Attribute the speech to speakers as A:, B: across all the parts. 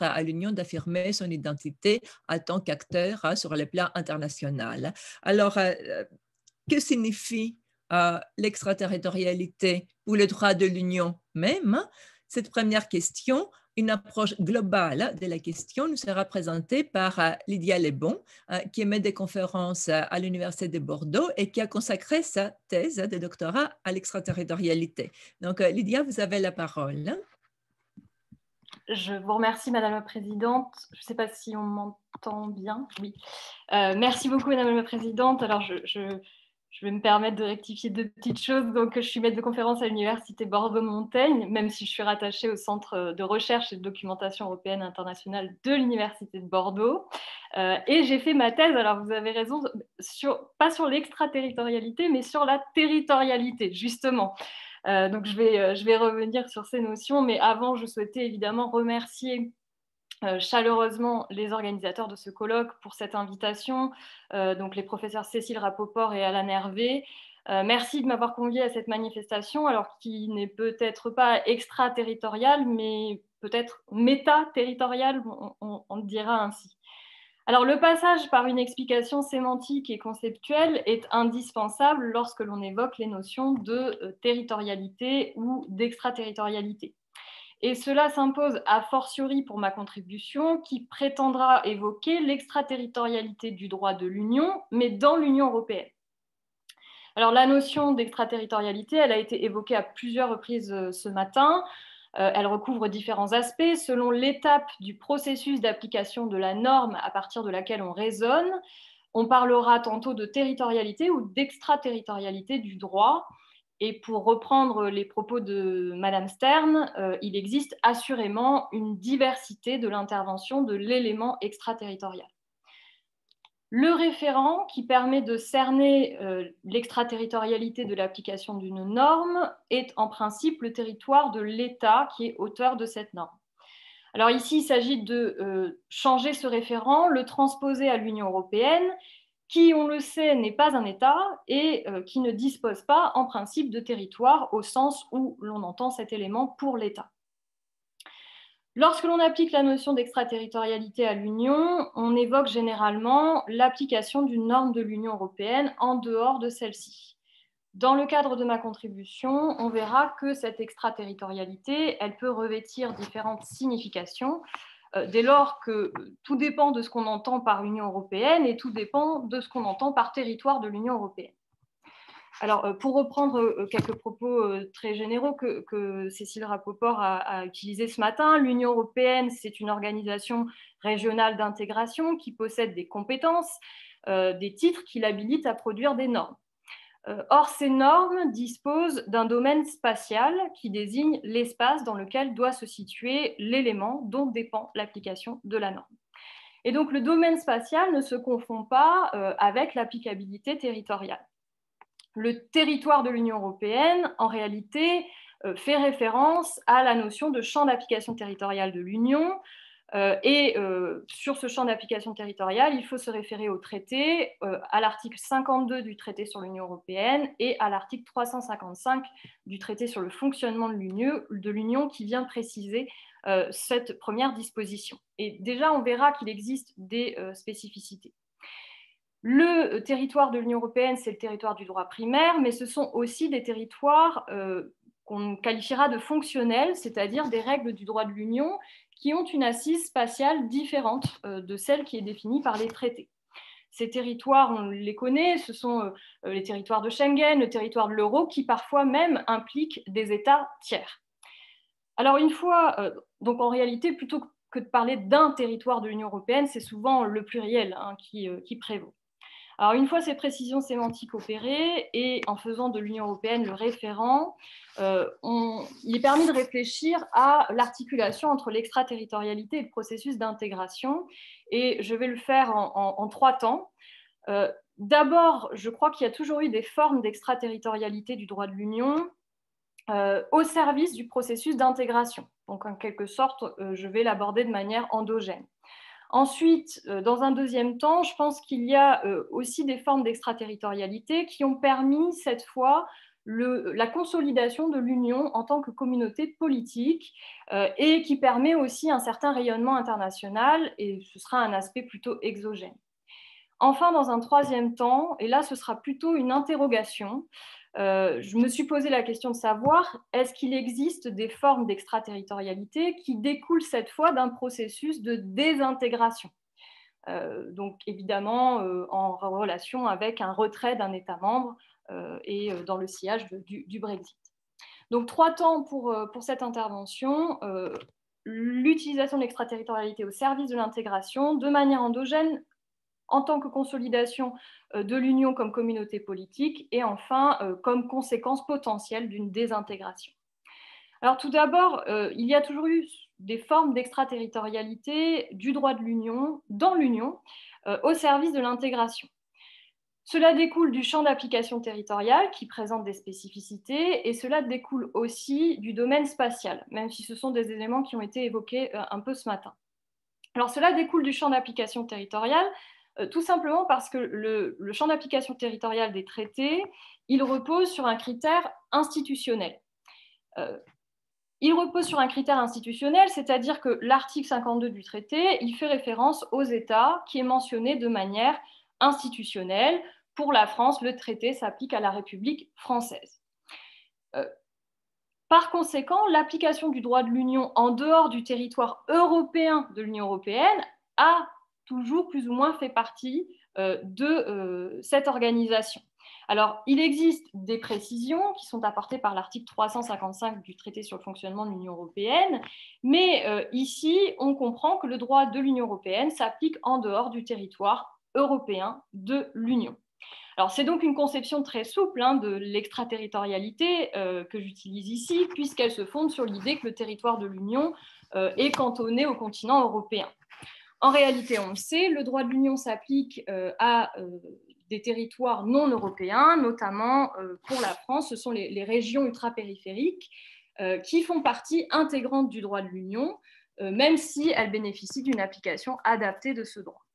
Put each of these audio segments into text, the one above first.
A: à l'Union d'affirmer son identité en tant qu'acteur hein, sur le plan international. Alors, que signifie l'extraterritorialité ou le droit de l'Union même? Cette première question une approche globale de la question nous sera présentée par euh, Lydia Lebon, euh, qui émet des conférences euh, à l'Université de Bordeaux et qui a consacré sa thèse de doctorat à l'extraterritorialité. Donc, Lydia, vous avez la parole.
B: Je vous remercie, Madame la Présidente. Je ne sais pas si on m'entend bien. Oui. merci beaucoup, Madame la Présidente. Alors, je vais me permettre de rectifier deux petites choses. Donc, je suis maître de conférence à l'Université Bordeaux-Montaigne, même si je suis rattachée au Centre de recherche et de documentation européenne internationale de l'Université de Bordeaux. Euh, et j'ai fait ma thèse, alors vous avez raison, pas sur l'extraterritorialité, mais sur la territorialité, justement. Euh, donc, je vais, euh, je vais revenir sur ces notions. Mais avant, je souhaitais évidemment remercier euh, chaleureusement les organisateurs de ce colloque pour cette invitation, donc les professeurs Cécile Rapoport et Alain Hervé. Merci de m'avoir convié à cette manifestation, alors qui n'est peut-être pas extraterritoriale, mais peut-être méta-territoriale, on, on, dira ainsi. Alors, le passage par une explication sémantique et conceptuelle est indispensable lorsque l'on évoque les notions de territorialité ou d'extraterritorialité. Et cela s'impose a fortiori pour ma contribution qui prétendra évoquer l'extraterritorialité du droit de l'Union, mais dans l'Union européenne. Alors la notion d'extraterritorialité, elle a été évoquée à plusieurs reprises euh, ce matin. Euh, elle recouvre différents aspects selon l'étape du processus d'application de la norme à partir de laquelle on raisonne. On parlera tantôt de territorialité ou d'extraterritorialité du droit. Et pour reprendre les propos de Madame Stern, euh, il existe assurément une diversité de l'intervention de l'élément extraterritorial. Le référent qui permet de cerner euh, l'extraterritorialité de l'application d'une norme est en principe le territoire de l'État qui est auteur de cette norme. Alors ici, il s'agit de euh, changer ce référent, le transposer à l'Union européenne qui, on le sait, n'est pas un État et euh, qui ne dispose pas en principe de territoire au sens où l'on entend cet élément pour l'État. Lorsque l'on applique la notion d'extraterritorialité à l'Union, on évoque généralement l'application d'une norme de l'Union européenne en dehors de celle-ci. Dans le cadre de ma contribution, on verra que cette extraterritorialité, elle peut revêtir différentes significations, euh, dès lors que tout dépend de ce qu'on entend par Union européenne et tout dépend de ce qu'on entend par territoire de l'Union européenne. Alors, euh, pour reprendre euh, quelques propos très généraux que, Cécile Rapoport a, utilisés ce matin, l'Union européenne, c'est une organisation régionale d'intégration qui possède des compétences, des titres qui l'habilitent à produire des normes. Euh, or, ces normes disposent d'un domaine spatial qui désigne l'espace dans lequel doit se situer l'élément dont dépend l'application de la norme. Et donc, le domaine spatial ne se confond pas euh, avec l'applicabilité territoriale. Le territoire de l'Union européenne, en réalité, euh, fait référence à la notion de champ d'application territoriale de l'Union, euh, et euh, sur ce champ d'application territoriale, il faut se référer au traité, à l'article 52 du traité sur l'Union européenne et à l'article 355 du traité sur le fonctionnement de l'Union qui vient préciser cette première disposition. Et déjà, on verra qu'il existe des spécificités. Le territoire de l'Union européenne, c'est le territoire du droit primaire, mais ce sont aussi des territoires qu'on qualifiera de fonctionnels, c'est-à-dire des règles du droit de l'Union qui ont une assise spatiale différente euh, de celle qui est définie par les traités. Ces territoires, on les connaît, ce sont euh, euh, les territoires de Schengen, le territoire de l'euro, qui parfois même impliquent des États tiers. Alors une fois, donc en réalité, plutôt que de parler d'un territoire de l'Union européenne, c'est souvent le pluriel hein, qui prévaut. Alors, une fois ces précisions sémantiques opérées et en faisant de l'Union européenne le référent, euh, il est permis de réfléchir à l'articulation entre l'extraterritorialité et le processus d'intégration. Et je vais le faire en, trois temps. Euh, d'abord, je crois qu'il y a toujours eu des formes d'extraterritorialité du droit de l'Union euh, au service du processus d'intégration. Donc, en quelque sorte, je vais l'aborder de manière endogène. Ensuite, euh, dans un deuxième temps, je pense qu'il y a euh, aussi des formes d'extraterritorialité qui ont permis cette fois la consolidation de l'Union en tant que communauté politique euh, et qui permet aussi un certain rayonnement international et ce sera un aspect plutôt exogène. Enfin, dans un troisième temps, et là ce sera plutôt une interrogation, euh, je me suis posé la question de savoir est-ce qu'il existe des formes d'extraterritorialité qui découlent cette fois d'un processus de désintégration euh, donc évidemment en relation avec un retrait d'un État membre euh, et euh, dans le sillage du, Brexit. Donc trois temps pour, euh, pour cette intervention. L'utilisation de l'extraterritorialité au service de l'intégration de manière endogène en tant que consolidation de l'Union comme communauté politique et enfin comme conséquence potentielle d'une désintégration. Alors tout d'abord, il y a toujours eu des formes d'extraterritorialité du droit de l'Union dans l'Union au service de l'intégration. Cela découle du champ d'application territorial qui présente des spécificités et cela découle aussi du domaine spatial, même si ce sont des éléments qui ont été évoqués euh, un peu ce matin. Alors cela découle du champ d'application territorial euh, tout simplement parce que le, champ d'application territorial des traités, il repose sur un critère institutionnel. Euh, il repose sur un critère institutionnel, c'est-à-dire que l'article 52 du traité, il fait référence aux États qui est mentionné de manière institutionnelle. Pour la France, le traité s'applique à la République française. Euh, par conséquent, l'application du droit de l'Union en dehors du territoire européen de l'Union européenne a toujours plus ou moins fait partie euh, de euh, cette organisation. Alors, il existe des précisions qui sont apportées par l'article 355 du traité sur le fonctionnement de l'Union européenne, mais ici, on comprend que le droit de l'Union européenne s'applique en dehors du territoire européen de l'Union. Alors c'est donc une conception très souple hein, de l'extraterritorialité euh, que j'utilise ici, puisqu'elle se fonde sur l'idée que le territoire de l'Union euh, est cantonné au continent européen. En réalité, on le sait, le droit de l'Union s'applique euh, à des territoires non européens, notamment pour la France, ce sont les, les régions ultrapériphériques qui font partie intégrante du droit de l'Union, même si elles bénéficient d'une application adaptée de ce droit.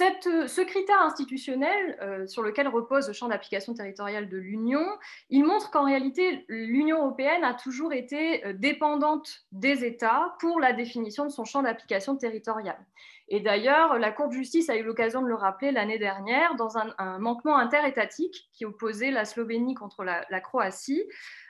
B: Euh, ce critère institutionnel euh, sur lequel repose le champ d'application territoriale de l'Union, il montre qu'en réalité, l'Union européenne a toujours été euh, dépendante des États pour la définition de son champ d'application territoriale. Et d'ailleurs, la Cour de justice a eu l'occasion de le rappeler l'année dernière dans un, manquement interétatique qui opposait la Slovénie contre la, Croatie.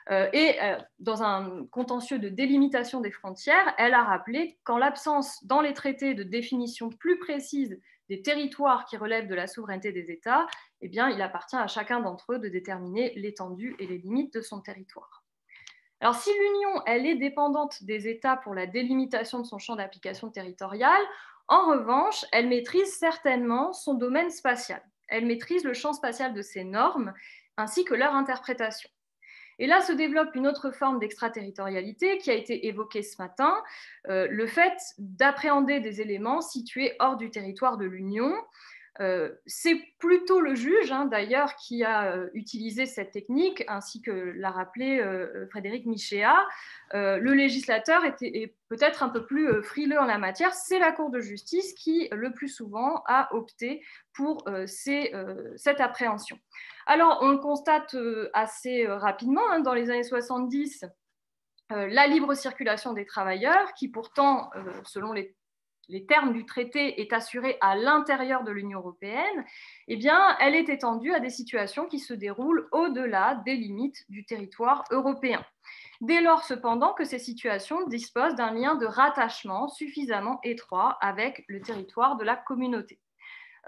B: et dans un contentieux de délimitation des frontières, elle a rappelé qu'en l'absence dans les traités de définition plus précise des territoires qui relèvent de la souveraineté des États, eh bien, il appartient à chacun d'entre eux de déterminer l'étendue et les limites de son territoire. Alors, si l'Union, elle est dépendante des États pour la délimitation de son champ d'application territoriale, en revanche, elle maîtrise certainement son domaine spatial. Elle maîtrise le champ spatial de ses normes ainsi que leur interprétation. Et là se développe une autre forme d'extraterritorialité qui a été évoquée ce matin, euh, le fait d'appréhender des éléments situés hors du territoire de l'Union. Euh, c'est plutôt le juge, hein, d'ailleurs, qui a euh, utilisé cette technique, ainsi que l'a rappelé Frédéric Michéa. le législateur est peut-être un peu plus frileux en la matière. C'est la Cour de justice qui, le plus souvent, a opté pour cette appréhension. Alors, on le constate euh, assez euh, rapidement, hein, dans les années 70, euh, la libre circulation des travailleurs, qui pourtant, selon les, termes du traité, est assurée à l'intérieur de l'Union européenne, eh elle est étendue à des situations qui se déroulent au-delà des limites du territoire européen. Dès lors, cependant, que ces situations disposent d'un lien de rattachement suffisamment étroit avec le territoire de la communauté.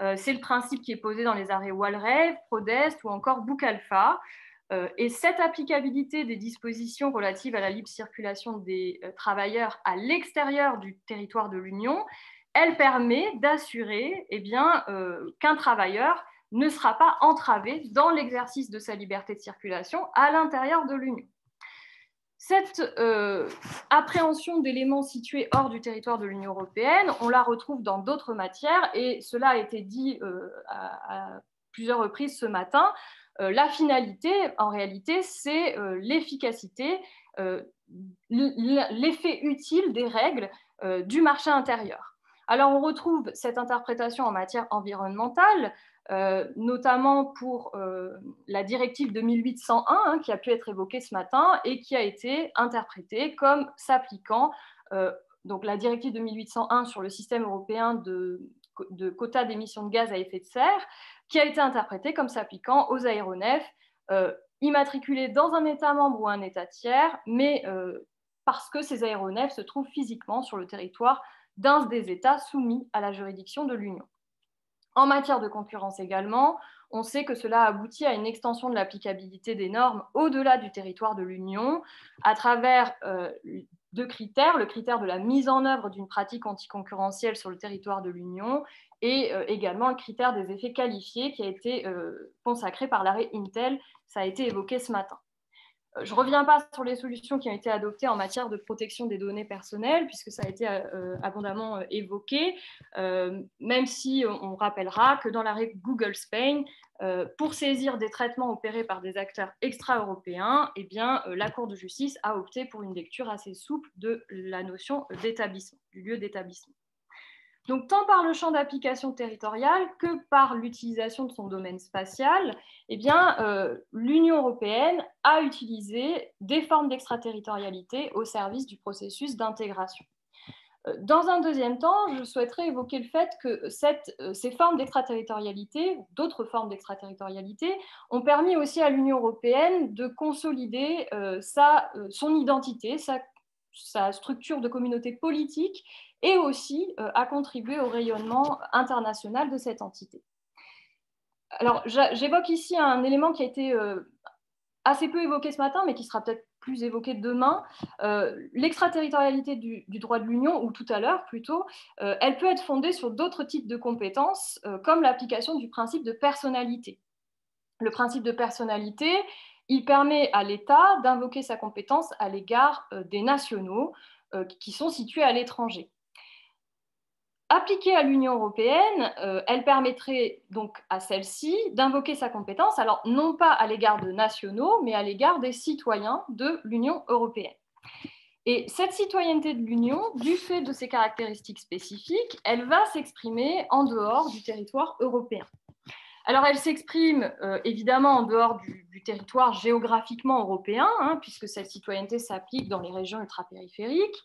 B: Euh, c'est le principe qui est posé dans les arrêts Walrave, Prodest ou encore. Euh, et cette applicabilité des dispositions relatives à la libre circulation des euh, travailleurs à l'extérieur du territoire de l'Union, elle permet d'assurer eh qu'un travailleur ne sera pas entravé dans l'exercice de sa liberté de circulation à l'intérieur de l'Union. Cette euh, appréhension d'éléments situés hors du territoire de l'Union européenne, on la retrouve dans d'autres matières et cela a été dit euh, à, plusieurs reprises ce matin. Euh, la finalité, en réalité, c'est l'efficacité, l'effet utile des règles du marché intérieur. Alors on retrouve cette interprétation en matière environnementale notamment pour la directive 2801 hein, qui a pu être évoquée ce matin et qui a été interprétée comme s'appliquant, donc la directive 2801 sur le système européen de, de quotas d'émissions de gaz à effet de serre, qui a été interprétée comme s'appliquant aux aéronefs immatriculés dans un État membre ou un État tiers, mais parce que ces aéronefs se trouvent physiquement sur le territoire d'un des États soumis à la juridiction de l'Union. En matière de concurrence également, on sait que cela aboutit à une extension de l'applicabilité des normes au-delà du territoire de l'Union à travers euh, deux critères, le critère de la mise en œuvre d'une pratique anticoncurrentielle sur le territoire de l'Union et euh, également le critère des effets qualifiés qui a été euh, consacré par l'arrêt Intel, ça a été évoqué ce matin. Je ne reviens pas sur les solutions qui ont été adoptées en matière de protection des données personnelles, puisque ça a été euh, abondamment euh, évoqué, euh, même si on rappellera que dans l'arrêt Google Spain, pour saisir des traitements opérés par des acteurs extra-européens, eh la Cour de justice a opté pour une lecture assez souple de la notion d'établissement, du lieu d'établissement. Donc, tant par le champ d'application territorial que par l'utilisation de son domaine spatial, eh euh, l'Union européenne a utilisé des formes d'extraterritorialité au service du processus d'intégration. Euh, dans un deuxième temps, je souhaiterais évoquer le fait que euh, ces formes d'extraterritorialité, d'autres formes d'extraterritorialité, ont permis aussi à l'Union européenne de consolider son identité, sa structure de communauté politique et aussi euh, à contribuer au rayonnement international de cette entité. Alors, j'évoque ici un élément qui a été euh, assez peu évoqué ce matin, mais qui sera peut-être plus évoqué demain. Euh, l'extraterritorialité du, du, droit de l'Union, ou tout à l'heure plutôt, elle peut être fondée sur d'autres types de compétences, comme l'application du principe de personnalité. Le principe de personnalité, il permet à l'État d'invoquer sa compétence à l'égard des nationaux qui sont situés à l'étranger. Appliquée à l'Union européenne, euh, elle permettrait donc à celle-ci d'invoquer sa compétence, alors non pas à l'égard de nationaux, mais à l'égard des citoyens de l'Union européenne. Et cette citoyenneté de l'Union, du fait de ses caractéristiques spécifiques, elle va s'exprimer en dehors du territoire européen. Alors elle s'exprime euh, évidemment en dehors du, territoire géographiquement européen, hein, puisque cette citoyenneté s'applique dans les régions ultrapériphériques,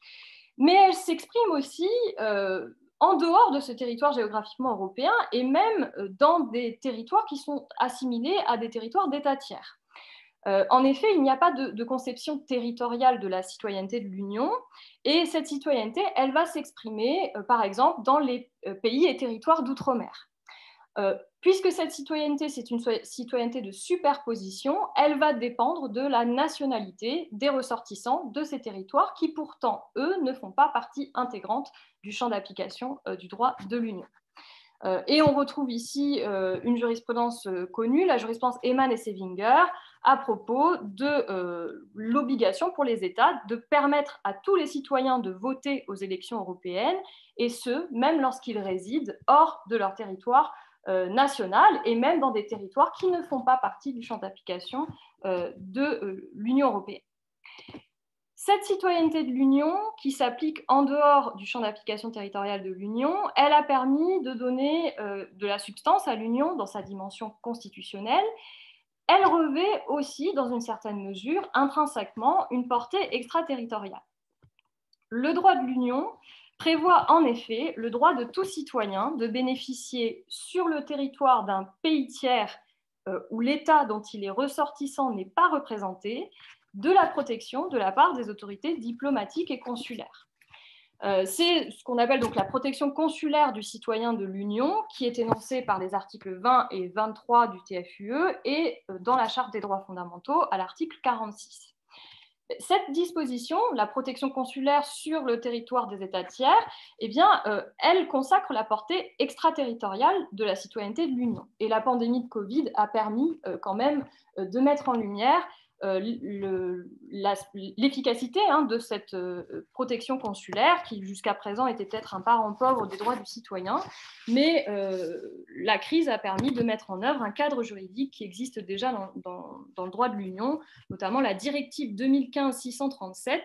B: mais elle s'exprime aussi euh, en dehors de ce territoire géographiquement européen et même euh, dans des territoires qui sont assimilés à des territoires d'État tiers. Euh, en effet, il n'y a pas de, conception territoriale de la citoyenneté de l'Union et cette citoyenneté, elle va s'exprimer, euh, par exemple, dans les pays et territoires d'outre-mer. Puisque cette citoyenneté, c'est une citoyenneté de superposition, elle va dépendre de la nationalité des ressortissants de ces territoires qui pourtant, eux, ne font pas partie intégrante du champ d'application euh, du droit de l'Union. Euh, et on retrouve ici euh, une jurisprudence connue, la jurisprudence Eman et Sevinger, à propos de l'obligation pour les États de permettre à tous les citoyens de voter aux élections européennes, et ce, même lorsqu'ils résident hors de leur territoire national et même dans des territoires qui ne font pas partie du champ d'application de l'Union européenne. Cette citoyenneté de l'Union, qui s'applique en dehors du champ d'application territoriale de l'Union, elle a permis de donner euh, de la substance à l'Union dans sa dimension constitutionnelle. Elle revêt aussi, dans une certaine mesure, intrinsèquement une portée extraterritoriale. Le droit de l'Union prévoit en effet le droit de tout citoyen de bénéficier sur le territoire d'un pays tiers euh, où l'État dont il est ressortissant n'est pas représenté de la protection de la part des autorités diplomatiques et consulaires. Euh, c'est ce qu'on appelle donc la protection consulaire du citoyen de l'Union, qui est énoncée par les articles 20 et 23 du TFUE et euh, dans la Charte des droits fondamentaux à l'article 46. Cette disposition, la protection consulaire sur le territoire des États tiers, eh bien, euh, elle consacre la portée extraterritoriale de la citoyenneté de l'Union. Et la pandémie de Covid a permis quand même de mettre en lumière euh, l'efficacité hein, de cette euh, protection consulaire qui jusqu'à présent était peut-être un parent pauvre des droits du citoyen, mais euh, la crise a permis de mettre en œuvre un cadre juridique qui existe déjà dans, le droit de l'Union, notamment la directive 2015-637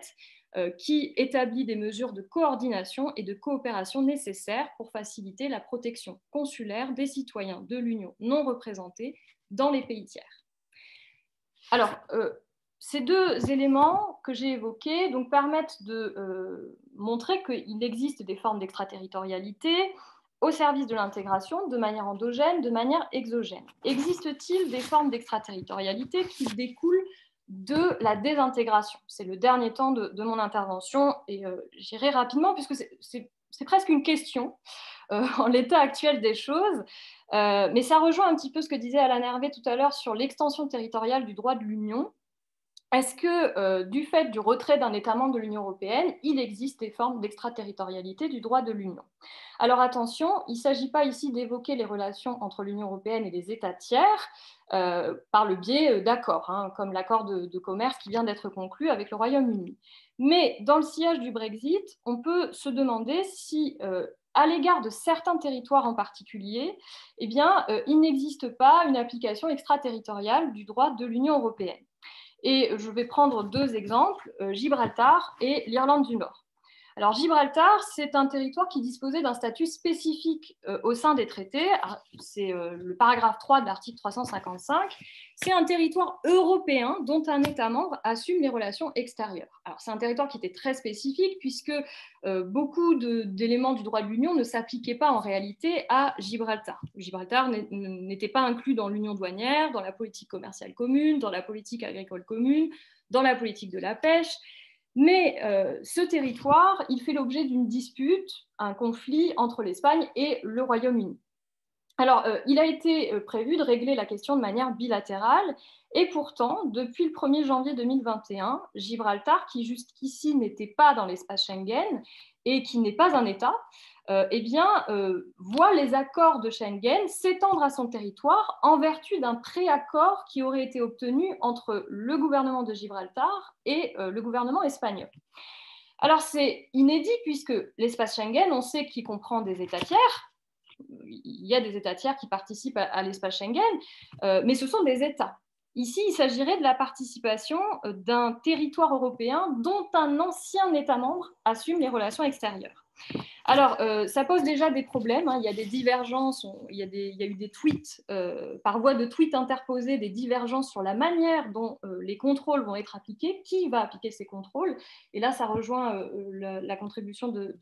B: qui établit des mesures de coordination et de coopération nécessaires pour faciliter la protection consulaire des citoyens de l'Union non représentés dans les pays tiers. Alors, ces deux éléments que j'ai évoqués permettent de euh, montrer qu'il existe des formes d'extraterritorialité au service de l'intégration de manière endogène, de manière exogène. Existe-t-il des formes d'extraterritorialité qui découlent de la désintégration? C'est le dernier temps de, mon intervention et euh, j'irai rapidement puisque c'est presque une question euh, en l'état actuel des choses. mais ça rejoint un petit peu ce que disait Alain Hervé tout à l'heure sur l'extension territoriale du droit de l'Union est-ce que euh, du fait du retrait d'un État membre de l'Union européenne, il existe des formes d'extraterritorialité du droit de l'Union? Alors attention, il ne s'agit pas ici d'évoquer les relations entre l'Union européenne et les États tiers euh, par le biais euh, d'accords, hein, comme l'accord de, commerce qui vient d'être conclu avec le Royaume-Uni. Mais dans le sillage du Brexit, on peut se demander si à l'égard de certains territoires en particulier, eh bien, il n'existe pas une application extraterritoriale du droit de l'Union européenne. Et je vais prendre deux exemples, euh, Gibraltar et l'Irlande du Nord. Alors Gibraltar, c'est un territoire qui disposait d'un statut spécifique euh, au sein des traités. Ah, c'est euh, le paragraphe 3 de l'article 355. C'est un territoire européen dont un État membre assume les relations extérieures. Alors c'est un territoire qui était très spécifique puisque euh, beaucoup d'éléments du droit de l'Union ne s'appliquaient pas en réalité à Gibraltar. Gibraltar n'était pas inclus dans l'Union douanière, dans la politique commerciale commune, dans la politique agricole commune, dans la politique de la pêche. Mais euh, ce territoire, il fait l'objet d'une dispute, un conflit entre l'Espagne et le Royaume-Uni. Alors, euh, il a été euh, prévu de régler la question de manière bilatérale, et pourtant, depuis le 1er janvier 2021, Gibraltar, qui jusqu'ici n'était pas dans l'espace Schengen et qui n'est pas un État, eh bien, euh, voit les accords de Schengen s'étendre à son territoire en vertu d'un préaccord qui aurait été obtenu entre le gouvernement de Gibraltar et euh, le gouvernement espagnol. Alors, c'est inédit puisque l'espace Schengen, on sait qu'il comprend des États tiers. Il y a des États tiers qui participent à l'espace Schengen, mais ce sont des États. Ici, il s'agirait de la participation d'un territoire européen dont un ancien État membre assume les relations extérieures. Alors, euh, ça pose déjà des problèmes. Hein. Il y a des divergences, il, y a eu des tweets, euh, par voie de tweets interposés, des divergences sur la manière dont euh, les contrôles vont être appliqués, qui va appliquer ces contrôles. Et là, ça rejoint la, contribution de,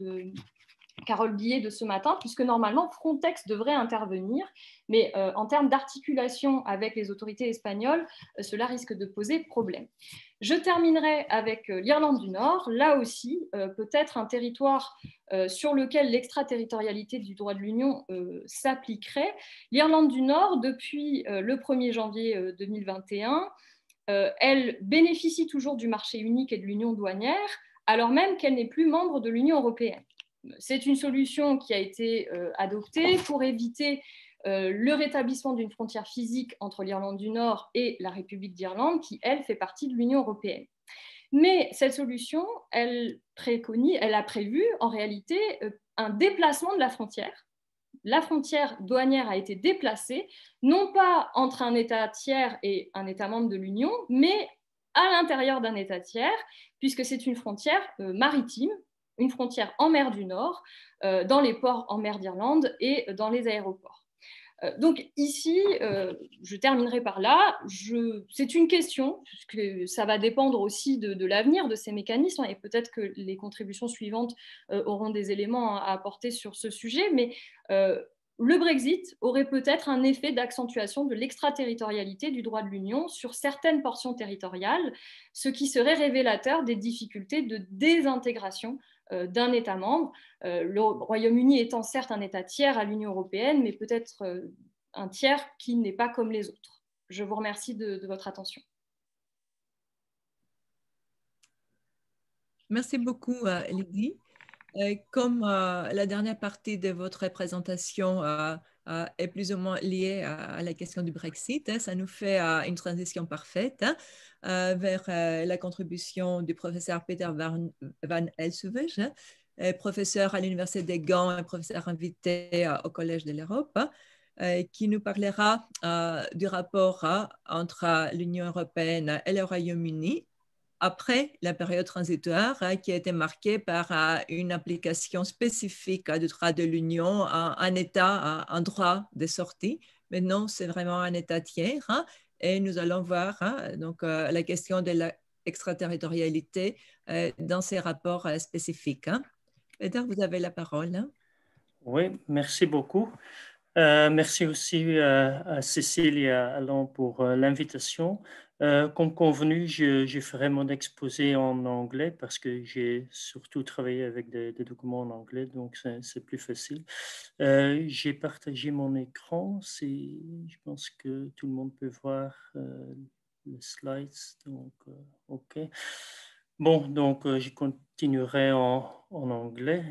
B: Carole Guillet de ce matin, puisque normalement Frontex devrait intervenir, mais en termes d'articulation avec les autorités espagnoles, cela risque de poser problème. Je terminerai avec euh, l'Irlande du Nord, là aussi peut-être un territoire sur lequel l'extraterritorialité du droit de l'Union s'appliquerait. L'Irlande du Nord, depuis le 1er janvier 2021, elle bénéficie toujours du marché unique et de l'Union douanière, alors même qu'elle n'est plus membre de l'Union européenne. C'est une solution qui a été euh, adoptée pour éviter euh, le rétablissement d'une frontière physique entre l'Irlande du Nord et la République d'Irlande, qui, elle, fait partie de l'Union européenne. Mais cette solution, elle, elle a prévu en réalité euh, un déplacement de la frontière. La frontière douanière a été déplacée, non pas entre un État tiers et un État membre de l'Union, mais à l'intérieur d'un État tiers, puisque c'est une frontière maritime une frontière en mer du Nord, euh, dans les ports en mer d'Irlande et dans les aéroports. Euh, donc ici, euh, je terminerai par là. C'est une question, puisque ça va dépendre aussi de, l'avenir de ces mécanismes, et peut-être que les contributions suivantes auront des éléments à apporter sur ce sujet, mais le Brexit aurait peut-être un effet d'accentuation de l'extraterritorialité du droit de l'Union sur certaines portions territoriales, ce qui serait révélateur des difficultés de désintégration euh, d'un État membre, euh, le Royaume-Uni étant certes un État tiers à l'Union européenne, mais peut-être euh, un tiers qui n'est pas comme les autres. Je vous remercie de, votre attention.
A: Merci beaucoup, Lydie. Comme la dernière partie de votre présentation est plus ou moins liée à, la question du Brexit, hein, ça nous fait une transition parfaite. Hein. Euh, vers euh, la contribution du professeur Peter Van, Van hein, euh, professeur à l'Université de Gand et professeur invité au Collège de l'Europe, qui nous parlera du rapport entre l'Union européenne et le Royaume-Uni après la période transitoire hein, qui a été marquée par une application spécifique du droit de l'Union, un État, un droit de sortie. Maintenant, c'est vraiment un État tiers et nous allons voir donc, la question de l'extraterritorialité dans ces rapports spécifiques. Peter, vous avez la parole.
C: Oui, merci beaucoup. Euh, merci aussi euh, à Cécile et à Alain pour euh, l'invitation. Comme convenu, je, ferai mon exposé en anglais parce que j'ai surtout travaillé avec des, documents en anglais, donc c'est plus facile. j'ai partagé mon écran. Je pense que tout le monde peut voir les slides. Donc, OK. Bon, donc je continuerai en, anglais.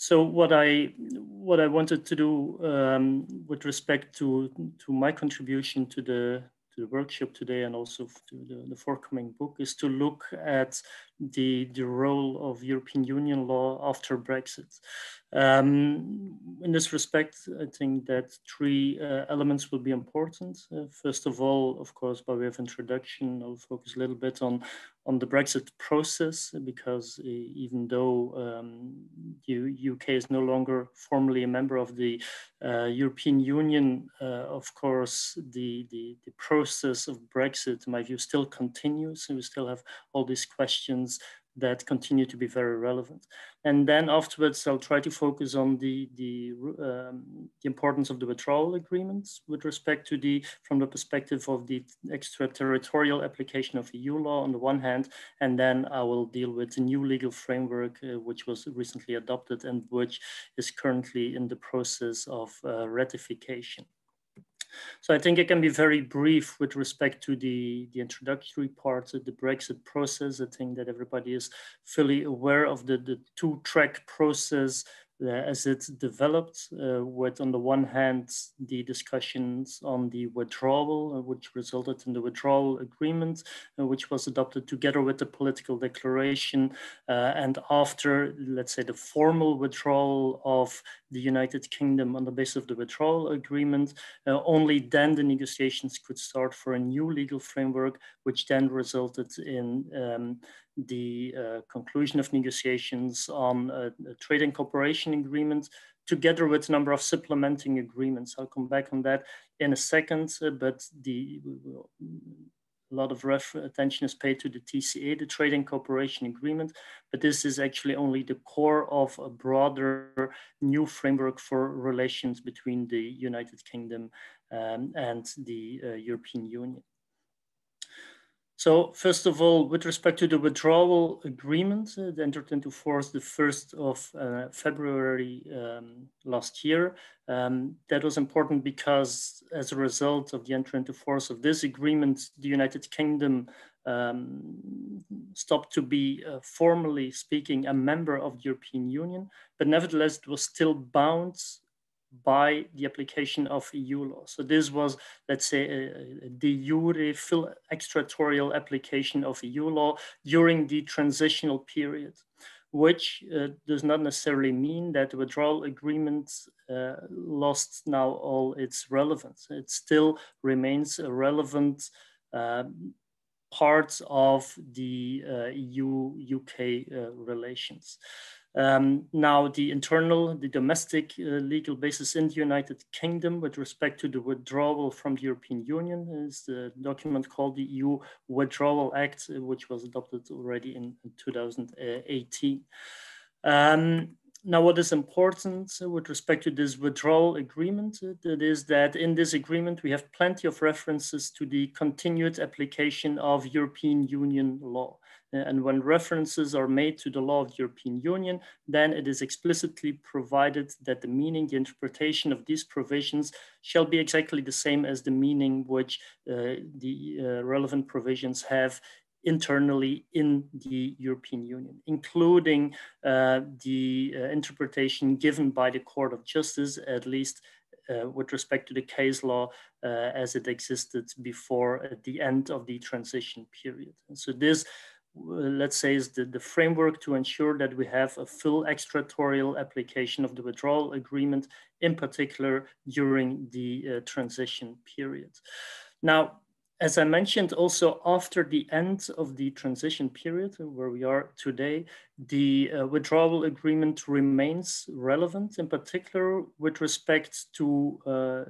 C: so what I what I wanted to do um, with respect to to my contribution to the the workshop today and also to the, the forthcoming book is to look at the the role of European Union law after Brexit. Um, in this respect, I think that three uh, elements will be important. Uh, first of all, of course, by way of introduction, I'll focus a little bit on, on the Brexit process, because uh, even though um, the UK is no longer formally a member of the uh, European Union, uh, of course, the, the, the, process of Brexit, in my view, still continues. And we still have all these questions that continue to be very relevant. And then afterwards, I'll try to focus on the, the, um, the importance of the withdrawal agreements with respect to the, from the perspective of the extraterritorial application of EU law on the one hand, and then I will deal with the new legal framework, uh, which was recently adopted and which is currently in the process of uh, ratification. So I think I can be very brief with respect to the, the introductory parts of the Brexit process. I think that everybody is fully aware of the, the two-track process as it developed, uh, with on the one hand the discussions on the withdrawal, uh, which resulted in the withdrawal agreement, uh, which was adopted together with the political declaration, uh, and after, let's say, the formal withdrawal of the United Kingdom on the basis of the withdrawal agreement, uh, only then the negotiations could start for a new legal framework, which then resulted in um, the uh, conclusion of negotiations on a, a trade and cooperation agreement together with a number of supplementing agreements. I'll come back on that in a second, uh, but the a lot of attention is paid to the TCA, the Trade and Cooperation Agreement, but this is actually only the core of a broader new framework for relations between the United Kingdom um, and the uh, European Union. So first of all, with respect to the withdrawal agreement uh, that entered into force the 1st of uh, February um, last year, um, that was important because as a result of the entry into force of this agreement, the United Kingdom um, stopped to be, uh, formally speaking, a member of the European Union, but nevertheless it was still bound by the application of EU law. So this was, let's say, a, a de jure full extraterritorial application of EU law during the transitional period, which uh, does not necessarily mean that the withdrawal agreement uh, lost now all its relevance. It still remains a relevant um, part of the uh, EU-UK uh, relations. Um, now, the internal, the domestic uh, legal basis in the United Kingdom with respect to the withdrawal from the European Union is the document called the EU Withdrawal Act, uh, which was adopted already in, in 2018. Um, now, what is important uh, with respect to this withdrawal agreement, uh, that is that in this agreement, we have plenty of references to the continued application of European Union law. And when references are made to the law of the European Union, then it is explicitly provided that the meaning, the interpretation of these provisions shall be exactly the same as the meaning which uh, the uh, relevant provisions have internally in the European Union, including uh, the uh, interpretation given by the Court of Justice, at least uh, with respect to the case law uh, as it existed before at the end of the transition period. And so this let's say, is the, the framework to ensure that we have a full extraterritorial application of the withdrawal agreement, in particular during the uh, transition period. Now, as I mentioned, also after the end of the transition period where we are today, the uh, withdrawal agreement remains relevant, in particular with respect to uh,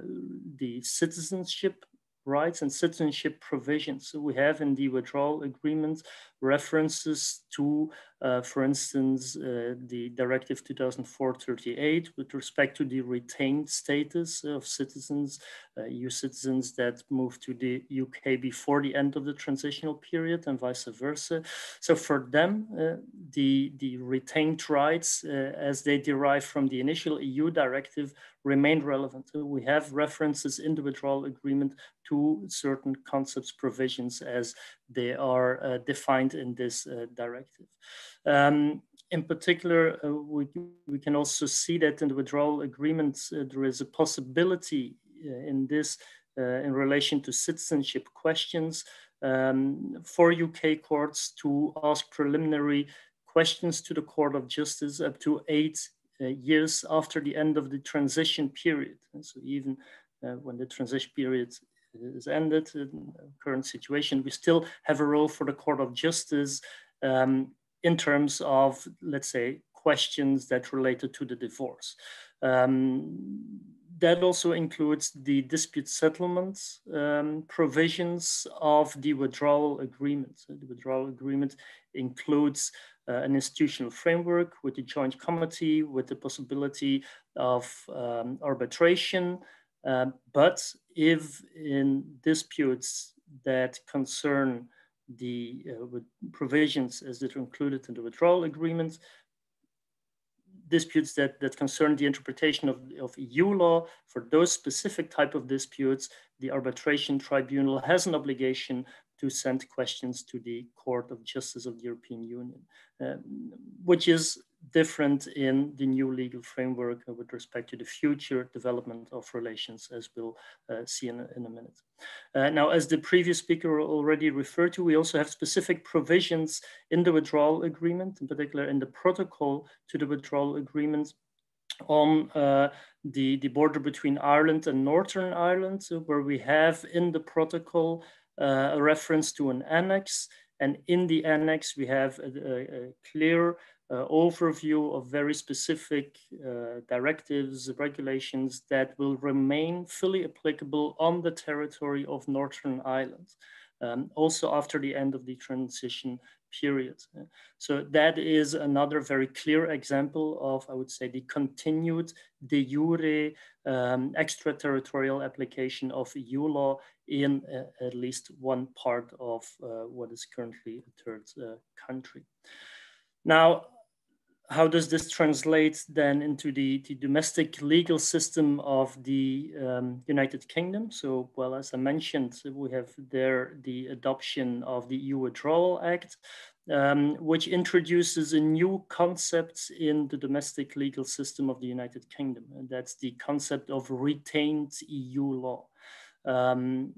C: the citizenship rights and citizenship provisions. So we have in the withdrawal agreement references to, uh, for instance, uh, the Directive 2004-38 with respect to the retained status of citizens, uh, EU citizens that moved to the UK before the end of the transitional period and vice versa. So for them, uh, the, the retained rights uh, as they derive from the initial EU directive remain relevant. We have references in the withdrawal agreement to certain concepts provisions as they are defined in this directive. Um, in particular, uh, we, we can also see that in the withdrawal agreement, uh, there is a possibility uh, in this in relation to citizenship questions um, for UK courts to ask preliminary questions to the Court of Justice up to eight uh, years after the end of the transition period. And so even uh, when the transition period is ended in current situation, we still have a role for the Court of Justice um, in terms of, let's say, questions that related to the divorce. Um, that also includes the dispute settlement um, provisions of the withdrawal agreement. So the withdrawal agreement includes uh, an institutional framework with a joint committee with the possibility of um, arbitration, um, but if in disputes that concern the uh, provisions as that are included in the withdrawal agreement, disputes that, that concern the interpretation of, of EU law, for those specific type of disputes, the arbitration tribunal has an obligation to send questions to the Court of Justice of the European Union, um, which is different in the new legal framework with respect to the future development of relations, as we'll uh, see in a, in a minute. Uh, now, as the previous speaker already referred to, we also have specific provisions in the withdrawal agreement, in particular in the protocol to the withdrawal agreement on uh, the, the border between Ireland and Northern Ireland, where we have in the protocol uh, a reference to an annex. And in the annex, we have a, a, a clear uh, overview of very specific uh, directives, regulations that will remain fully applicable on the territory of Northern Ireland, um, also after the end of the transition period. So that is another very clear example of, I would say, the continued de jure um, extraterritorial application of EU law in uh, at least one part of uh, what is currently a third uh, country. Now, how does this translate then into the, the domestic legal system of the um, United Kingdom? So, well, as I mentioned, we have there the adoption of the EU Withdrawal Act, um, which introduces a new concept in the domestic legal system of the United Kingdom, and that's the concept of retained EU law. Um,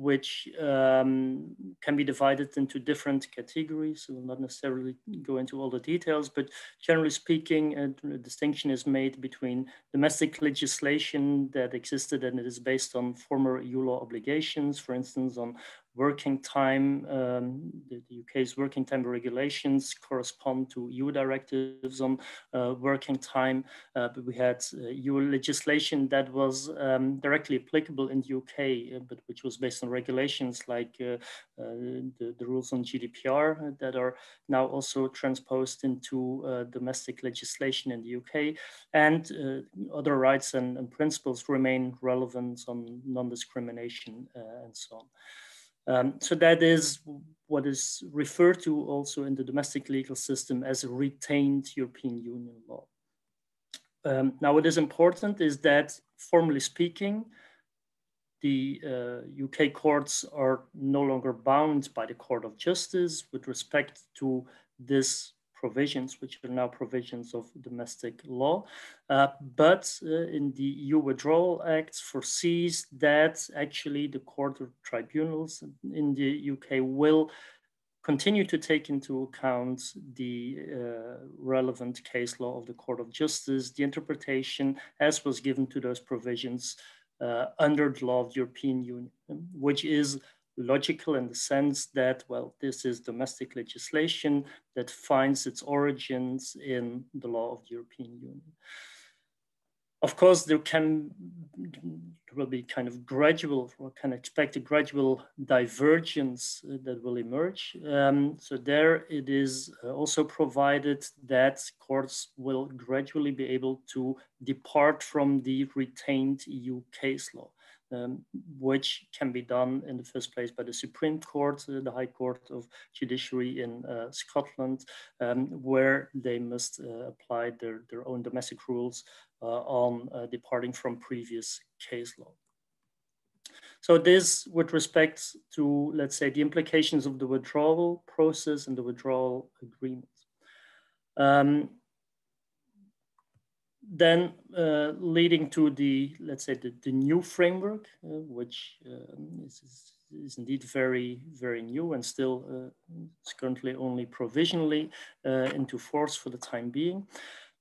C: which um, can be divided into different categories. So we'll not necessarily go into all the details, but generally speaking, a, distinction is made between domestic legislation that existed and it is based on former EU law obligations, for instance, on working time, um, the, the, UK's working time regulations correspond to EU directives on uh, working time, uh, but we had uh, EU legislation that was um, directly applicable in the UK, uh, but which was based on regulations like uh, the, the, rules on GDPR that are now also transposed into domestic legislation in the UK, and other rights and, and, principles remain relevant on non-discrimination and so on. Um, so that is what is referred to also in the domestic legal system as retained European Union law. Um, now, what is important is that, formally speaking, the uh, UK courts are no longer bound by the Court of Justice with respect to this provisions, which are now provisions of domestic law. Uh, but uh, in the EU Withdrawal Act foresees that actually the court or tribunals in the UK will continue to take into account the uh, relevant case law of the Court of Justice, the interpretation as was given to those provisions uh, under the law of the European Union, which is logical in the sense that, well, this is domestic legislation that finds its origins in the law of the European Union. Of course, there can there will be kind of gradual, or can expect a gradual divergence that will emerge. Um, so there it is uh, also provided that courts will gradually be able to depart from the retained EU case law um, which can be done in the first place by the Supreme Court, uh, the High Court of Judiciary in uh, Scotland, um, where they must uh, apply their, their own domestic rules uh, on uh, departing from previous case law. So this with respect to, let's say, the implications of the withdrawal process and the withdrawal agreement. Um, then uh, leading to the, let's say, the, the new framework, uh, which um, is, is, is, indeed very, very new and still uh, it's currently only provisionally uh, into force for the time being.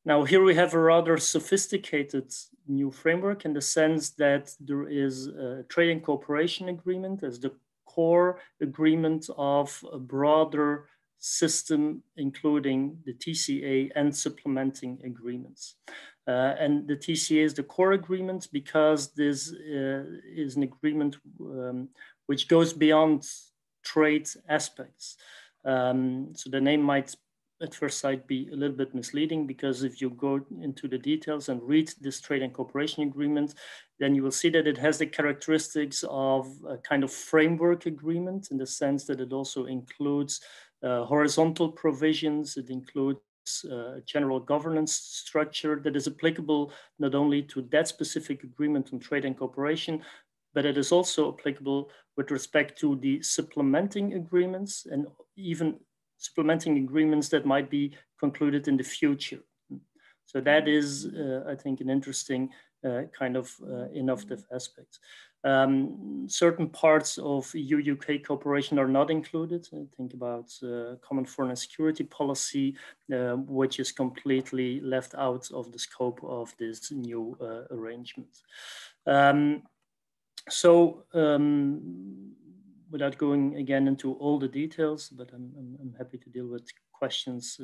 C: Now here we have a rather sophisticated new framework in the sense that there is a trade and cooperation agreement as the core agreement of a broader system, including the TCA and supplementing agreements. Uh, and the TCA is the core agreement because this uh, is an agreement um, which goes beyond trade aspects. Um, so the name might at first sight be a little bit misleading because if you go into the details and read this trade and cooperation agreement, then you will see that it has the characteristics of a kind of framework agreement in the sense that it also includes uh, horizontal provisions, it includes uh, general governance structure that is applicable not only to that specific agreement on trade and cooperation, but it is also applicable with respect to the supplementing agreements and even supplementing agreements that might be concluded in the future. So that is, uh, I think, an interesting uh, kind of uh, innovative aspect. Um, certain parts of EU-UK cooperation are not included. I think about uh, common foreign and security policy, uh, which is completely left out of the scope of this new uh, arrangement. Um, so um, without going again into all the details, but I'm, I'm, I'm happy to deal with questions uh,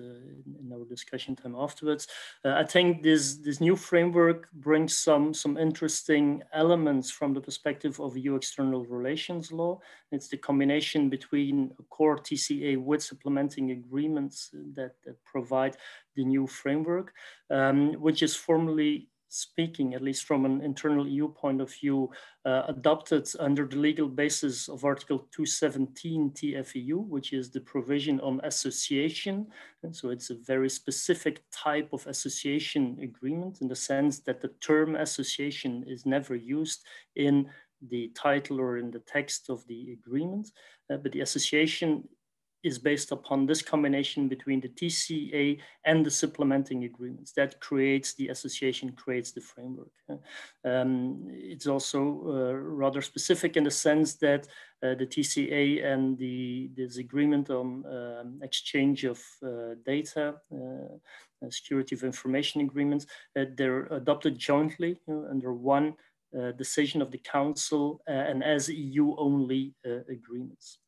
C: in, our discussion time afterwards. Uh, I think this, this new framework brings some, some interesting elements from the perspective of EU external relations law. It's the combination between core TCA with supplementing agreements that, that provide the new framework, um, which is formally speaking, at least from an internal EU point of view, uh, adopted under the legal basis of Article 217 TFEU, which is the provision on association. And so it's a very specific type of association agreement in the sense that the term association is never used in the title or in the text of the agreement, uh, but the association is based upon this combination between the TCA and the supplementing agreements. That creates the association, creates the framework. Um, it's also uh, rather specific in the sense that uh, the TCA and the this agreement on um, exchange of uh, data, uh, security of information agreements, uh, they're adopted jointly you know, under one uh, decision of the Council and as EU-only agreements.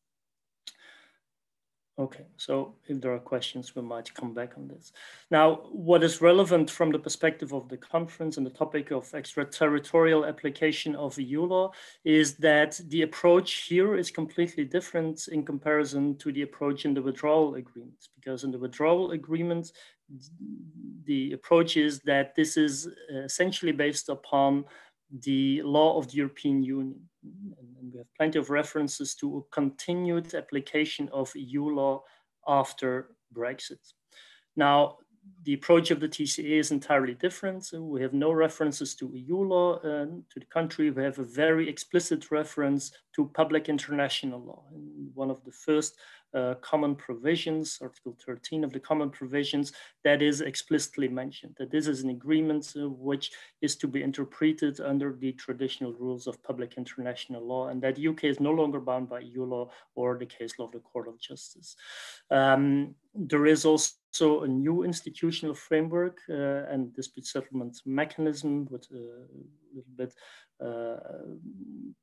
C: Okay, so if there are questions, we might come back on this. Now, what is relevant from the perspective of the conference and the topic of extraterritorial application of EU law is that the approach here is completely different in comparison to the approach in the withdrawal agreement. Because in the withdrawal agreement, the approach is that this is essentially based upon the law of the European Union. We have plenty of references to a continued application of EU law after Brexit. Now, the approach of the TCA is entirely different. So We have no references to EU law uh, to the country. We have a very explicit reference to public international law. And one of the first uh, common provisions, Article 13 of the common provisions, that is explicitly mentioned, that this is an agreement uh, which is to be interpreted under the traditional rules of public international law, and that UK is no longer bound by EU law or the case law of the Court of Justice. Um, there is also a new institutional framework uh, and dispute settlement mechanism with a little bit uh,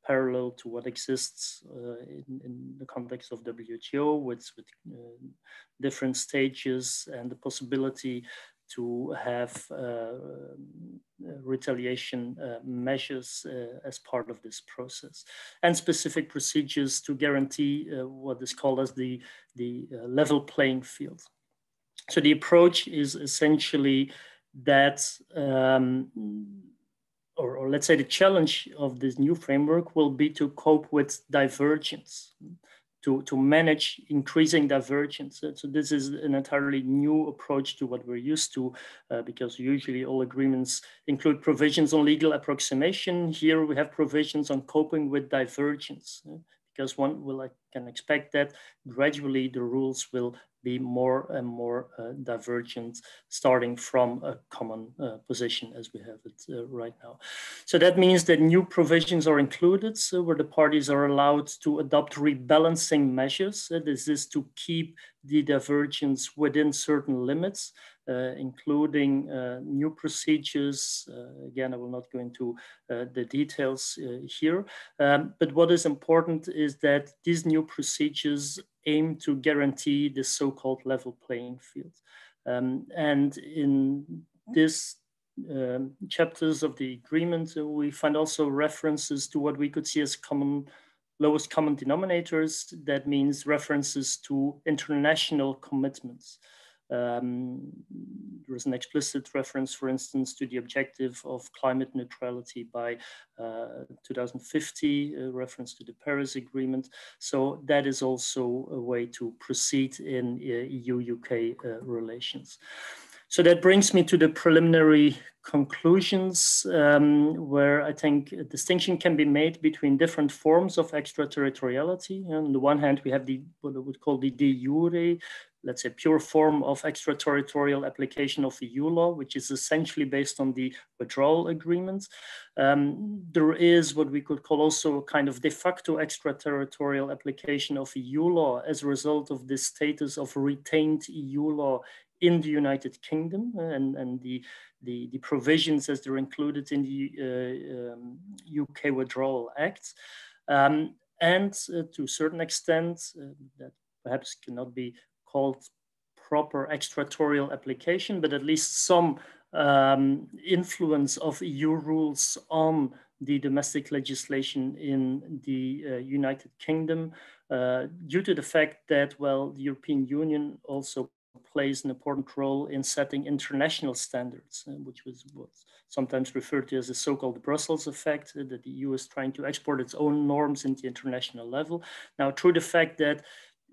C: parallel to what exists uh, in, in, the context of WTO with, with uh, different stages and the possibility to have uh, retaliation uh, measures uh, as part of this process and specific procedures to guarantee what is called as the, the level playing field. So the approach is essentially that um, or, or, let's say the challenge of this new framework will be to cope with divergence, to, to manage increasing divergence. So this is an entirely new approach to what we're used to, uh, because usually all agreements include provisions on legal approximation. Here we have provisions on coping with divergence, uh, because one will can expect that gradually the rules will be more and more uh, divergent, starting from a common uh, position as we have it uh, right now. So that means that new provisions are included so where the parties are allowed to adopt rebalancing measures. this is to keep the divergence within certain limits, uh, including uh, new procedures. Uh, again, I will not go into the details here. Um, but what is important is that these new procedures aim to guarantee the so-called level playing field. Um, and in this um, chapters of the agreement, uh, we find also references to what we could see as common lowest common denominators. That means references to international commitments. Um, there is an explicit reference, for instance, to the objective of climate neutrality by uh, 2050, a reference to the Paris Agreement. So that is also a way to proceed in uh, EU-UK uh, relations. So that brings me to the preliminary conclusions, um, where I think a distinction can be made between different forms of extraterritoriality. On the one hand, we have the what I would call the de jure let's say, pure form of extraterritorial application of EU law, which is essentially based on the withdrawal agreement. Um, there is what we could call also a kind of de facto extraterritorial application of EU law as a result of this status of retained EU law in the United Kingdom and, and the, the, the provisions as they're included in the uh, um, UK Withdrawal Act. Um, and uh, to a certain extent, uh, that perhaps cannot be called proper extraterritorial application, but at least some um, influence of EU rules on the domestic legislation in the uh, United Kingdom uh, due to the fact that, well, the European Union also plays an important role in setting international standards, uh, which was what's sometimes referred to as the so-called Brussels effect, that the EU is trying to export its own norms into the international level. Now, through the fact that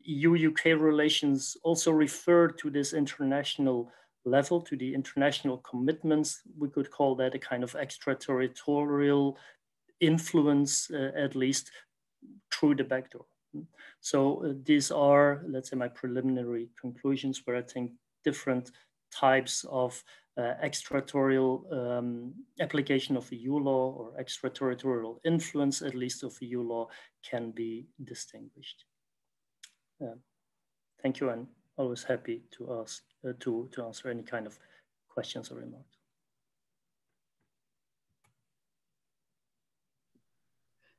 C: EU-UK relations also refer to this international level, to the international commitments. We could call that a kind of extraterritorial influence, uh, at least through the back door. So uh, these are, let's say, my preliminary conclusions where I think different types of uh, extraterritorial um, application of EU law or extraterritorial influence, at least of EU law, can be distinguished. Yeah. Thank you, and always happy to ask to to answer any kind of questions or remarks.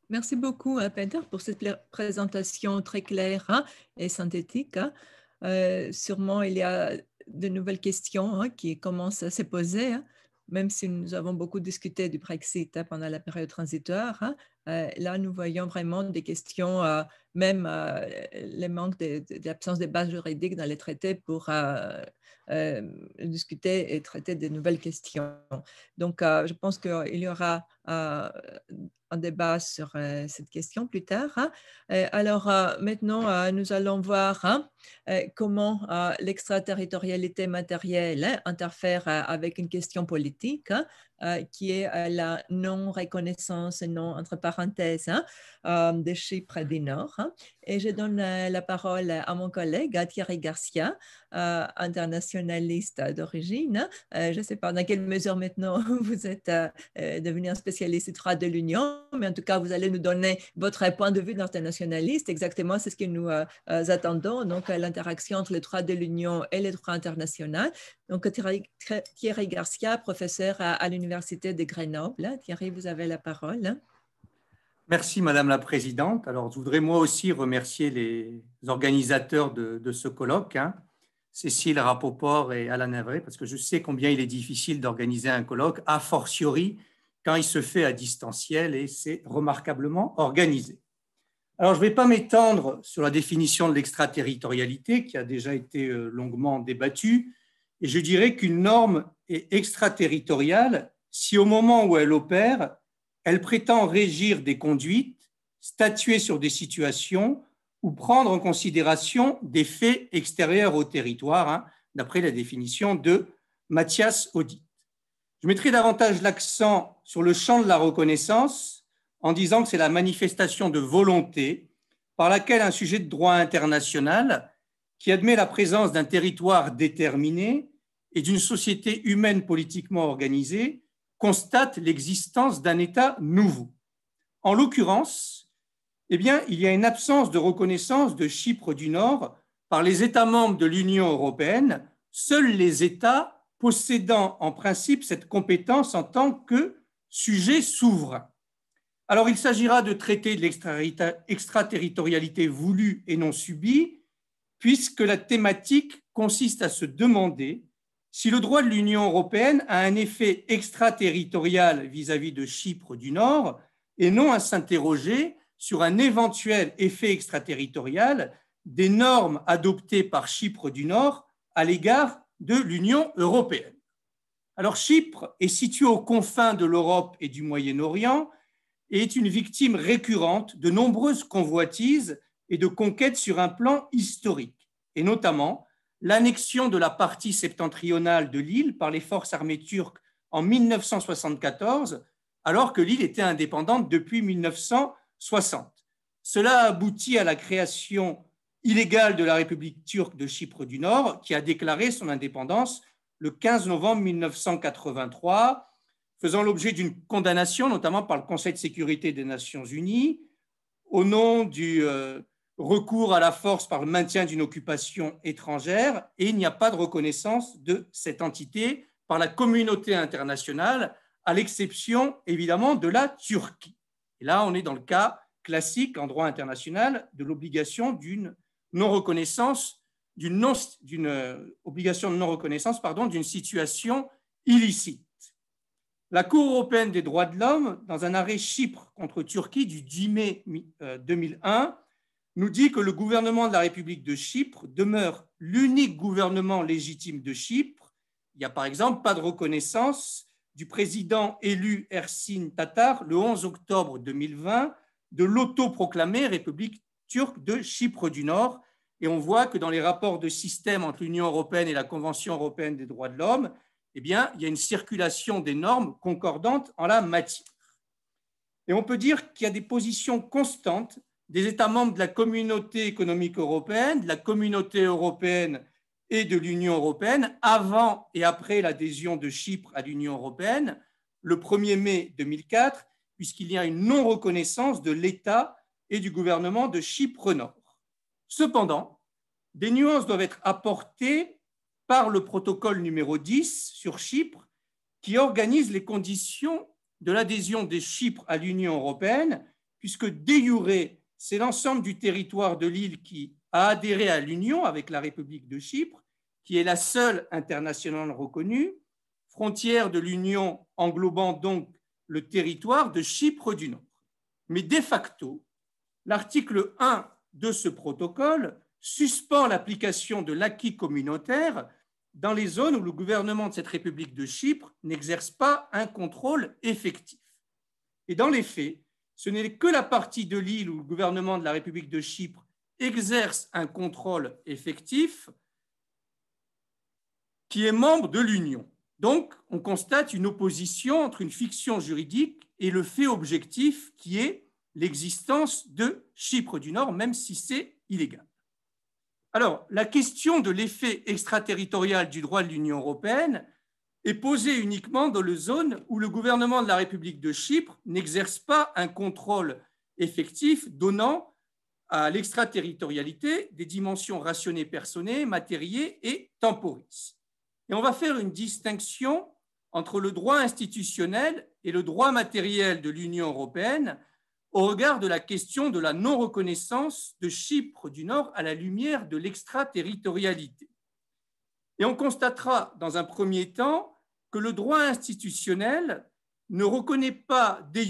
A: Merci beaucoup, euh, Peter, pour cette présentation très claire hein, et synthétique. Hein. Euh, sûrement, il y a de nouvelles questions hein, qui commencent à se poser, même si nous avons beaucoup discuté du Brexit pendant la période transitoire. Euh, là, nous voyons vraiment des questions, euh, même euh, le manque de, l'absence de base juridique dans les traités pour discuter et traiter de nouvelles questions. Donc, je pense qu'il y aura un débat sur cette question plus tard. Hein. alors, maintenant, nous allons voir hein, comment l'extraterritorialité matérielle hein, interfère avec une question politique. Euh, qui est euh, la non-reconnaissance, non entre parenthèses, hein, euh, de Chypre du Nord. Hein? Et je donne euh, la parole à mon collègue, Thierry Garcia, euh, internationaliste d'origine. Euh, je ne sais pas dans quelle mesure maintenant vous êtes devenu un spécialiste du droit de l'Union, mais en tout cas, vous allez nous donner votre point de vue d'internationaliste. Exactement, c'est ce que nous attendons, donc l'interaction entre le droit de l'Union et le droit international. Donc, Thierry, Garcia, professeur à, à l'Université de Grenoble. Thierry, vous avez la parole.
D: Merci Madame la Présidente. Alors, je voudrais moi aussi remercier les organisateurs de, ce colloque, hein, Cécile Rapoport et Alain Navré, parce que je sais combien il est difficile d'organiser un colloque, a fortiori quand il se fait à distanciel et c'est remarquablement organisé. Alors, je ne vais pas m'étendre sur la définition de l'extraterritorialité qui a déjà été euh, longuement débattue, et je dirais qu'une norme est extraterritoriale si au moment où elle opère, elle prétend régir des conduites, statuer sur des situations ou prendre en considération des faits extérieurs au territoire, hein, d'après la définition de Mathias Audit. Je mettrai davantage l'accent sur le champ de la reconnaissance en disant que c'est la manifestation de volonté par laquelle un sujet de droit international qui admet la présence d'un territoire déterminé et d'une société humaine politiquement organisée constate l'existence d'un État nouveau. En l'occurrence, eh bien, il y a une absence de reconnaissance de Chypre du Nord par les États membres de l'Union européenne, seuls les États possédant en principe cette compétence en tant que sujet souverain. Alors il s'agira de traiter de l'extraterritorialité voulue et non subie, puisque la thématique consiste à se demander si le droit de l'Union européenne a un effet extraterritorial vis-à-vis de Chypre du Nord et non à s'interroger sur un éventuel effet extraterritorial des normes adoptées par Chypre du Nord à l'égard de l'Union européenne. Alors Chypre est située aux confins de l'Europe et du Moyen-Orient et est une victime récurrente de nombreuses convoitises et de conquêtes sur un plan historique, et notamment l'annexion de la partie septentrionale de l'île par les forces armées turques en 1974, alors que l'île était indépendante depuis 1960. Cela a abouti à la création illégale de la République turque de Chypre du Nord, qui a déclaré son indépendance le 15 novembre 1983, faisant l'objet d'une condamnation, notamment par le Conseil de sécurité des Nations Unies, au nom du, euh, recours à la force par le maintien d'une occupation étrangère et il n'y a pas de reconnaissance de cette entité par la communauté internationale, à l'exception évidemment de la Turquie. Et là, on est dans le cas classique en droit international de l'obligation d'une non-reconnaissance, d'une euh, obligation de non-reconnaissance, pardon, d'une situation illicite. La Cour européenne des droits de l'homme, dans un arrêt Chypre contre Turquie du 10 mai 2001, nous dit que le gouvernement de la République de Chypre demeure l'unique gouvernement légitime de Chypre. Il n'y a par exemple pas de reconnaissance du président élu Ersin Tatar le 11 octobre 2020 de l'autoproclamée République turque de Chypre du Nord. Et on voit que dans les rapports de système entre l'Union européenne et la Convention européenne des droits de l'homme, eh bien, il y a une circulation des normes concordantes en la matière. Et on peut dire qu'il y a des positions constantes des États membres de la communauté économique européenne, de la communauté européenne et de l'Union européenne avant et après l'adhésion de Chypre à l'Union européenne, le 1er mai 2004, puisqu'il y a une non-reconnaissance de l'État et du gouvernement de Chypre Nord. Cependant, des nuances doivent être apportées par le protocole numéro 10 sur Chypre, qui organise les conditions de l'adhésion de Chypre à l'Union européenne, puisque de c'est l'ensemble du territoire de l'île qui a adhéré à l'Union avec la République de Chypre, qui est la seule internationale reconnue, frontière de l'Union englobant donc le territoire de Chypre du Nord. Mais de facto, l'article 1 de ce protocole suspend l'application de l'acquis communautaire dans les zones où le gouvernement de cette République de Chypre n'exerce pas un contrôle effectif. Et dans les faits, ce n'est que la partie de l'île où le gouvernement de la République de Chypre exerce un contrôle effectif qui est membre de l'Union. Donc, on constate une opposition entre une fiction juridique et le fait objectif qui est l'existence de Chypre du Nord, même si c'est illégal. Alors, la question de l'effet extraterritorial du droit de l'Union européenne est posée uniquement dans les zones où le gouvernement de la République de Chypre n'exerce pas un contrôle effectif donnant à l'extraterritorialité des dimensions rationnées personnées, matérielles et temporis. Et on va faire une distinction entre le droit institutionnel et le droit matériel de l'Union européenne au regard de la question de la non-reconnaissance de Chypre du Nord à la lumière de l'extraterritorialité. Et on constatera dans un premier temps que le droit institutionnel ne reconnaît pas de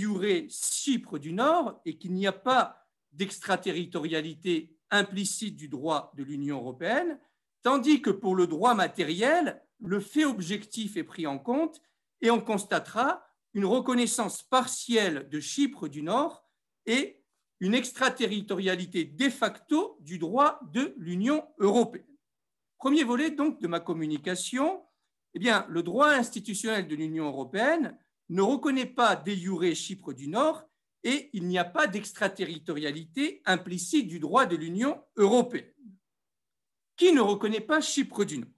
D: Chypre du Nord et qu'il n'y a pas d'extraterritorialité implicite du droit de l'Union européenne, tandis que pour le droit matériel, le fait objectif est pris en compte et on constatera une reconnaissance partielle de Chypre du Nord et une extraterritorialité de facto du droit de l'Union européenne. Premier volet donc de ma communication, eh bien, le droit institutionnel de l'Union européenne ne reconnaît pas de jure Chypre du Nord et il n'y a pas d'extraterritorialité implicite du droit de l'Union européenne. Qui ne reconnaît pas Chypre du Nord?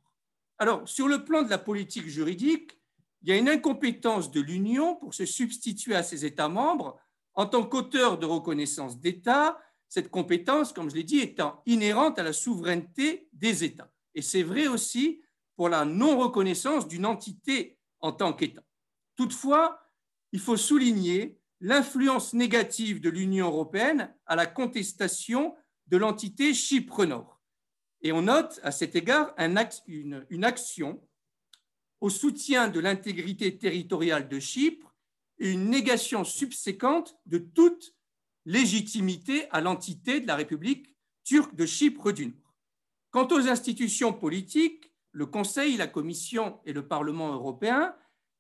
D: Alors, sur le plan de la politique juridique, il y a une incompétence de l'Union pour se substituer à ses États membres en tant qu'auteur de reconnaissance d'État, cette compétence, comme je l'ai dit, étant inhérente à la souveraineté des États. Et c'est vrai aussi pour la non-reconnaissance d'une entité en tant qu'État. Toutefois, il faut souligner l'influence négative de l'Union européenne à la contestation de l'entité Chypre Nord. Et on note à cet égard une, une action au soutien de l'intégrité territoriale de Chypre et une négation subséquente de toute légitimité à l'entité de la République turque de Chypre du Nord. Quant aux institutions politiques, le Conseil, la Commission et le Parlement européen,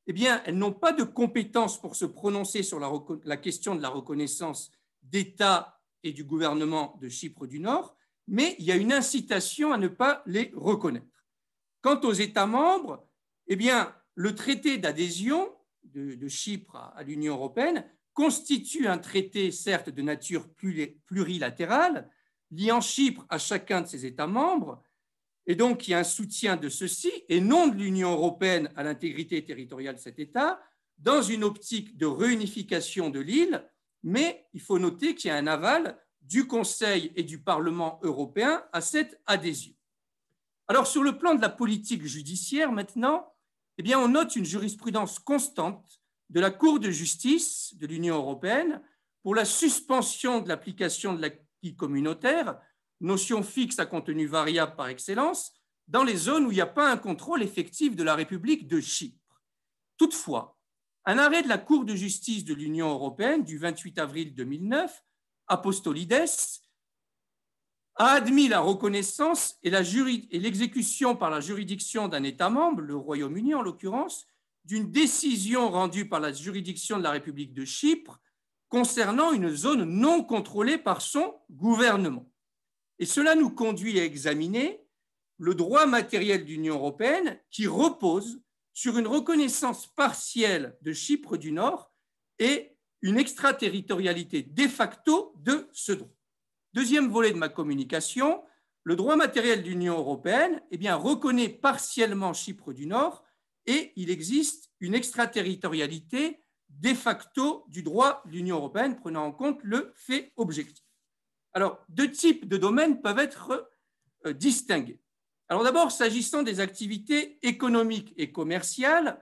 D: eh bien, elles n'ont pas de compétences pour se prononcer sur la, la question de la reconnaissance d'État et du gouvernement de Chypre du Nord, mais il y a une incitation à ne pas les reconnaître. Quant aux États membres, eh bien, le traité d'adhésion de, Chypre à, l'Union européenne constitue un traité, certes, de nature plurilatérale, liant Chypre à chacun de ses États membres, et donc il y a un soutien de ceux-ci, et non de l'Union européenne à l'intégrité territoriale de cet État, dans une optique de réunification de l'île, mais il faut noter qu'il y a un aval du Conseil et du Parlement européen à cette adhésion. Alors sur le plan de la politique judiciaire maintenant, eh bien, on note une jurisprudence constante de la Cour de justice de l'Union européenne pour la suspension de l'application de l'acquis communautaire, notion fixe à contenu variable par excellence, dans les zones où il n'y a pas un contrôle effectif de la République de Chypre. Toutefois, un arrêt de la Cour de justice de l'Union européenne du 28 avril 2009, Apostolides, a admis la reconnaissance et l'exécution par la juridiction d'un État membre, le Royaume-Uni en l'occurrence, d'une décision rendue par la juridiction de la République de Chypre concernant une zone non contrôlée par son gouvernement. Et cela nous conduit à examiner le droit matériel de l'Union européenne qui repose sur une reconnaissance partielle de Chypre du Nord et une extraterritorialité de facto de ce droit. Deuxième volet de ma communication, le droit matériel de l'Union européenne eh reconnaît partiellement Chypre du Nord et il existe une extraterritorialité de facto du droit de l'Union européenne prenant en compte le fait objectif. Alors, deux types de domaines peuvent être euh, distingués. Alors d'abord, s'agissant des activités économiques et commerciales,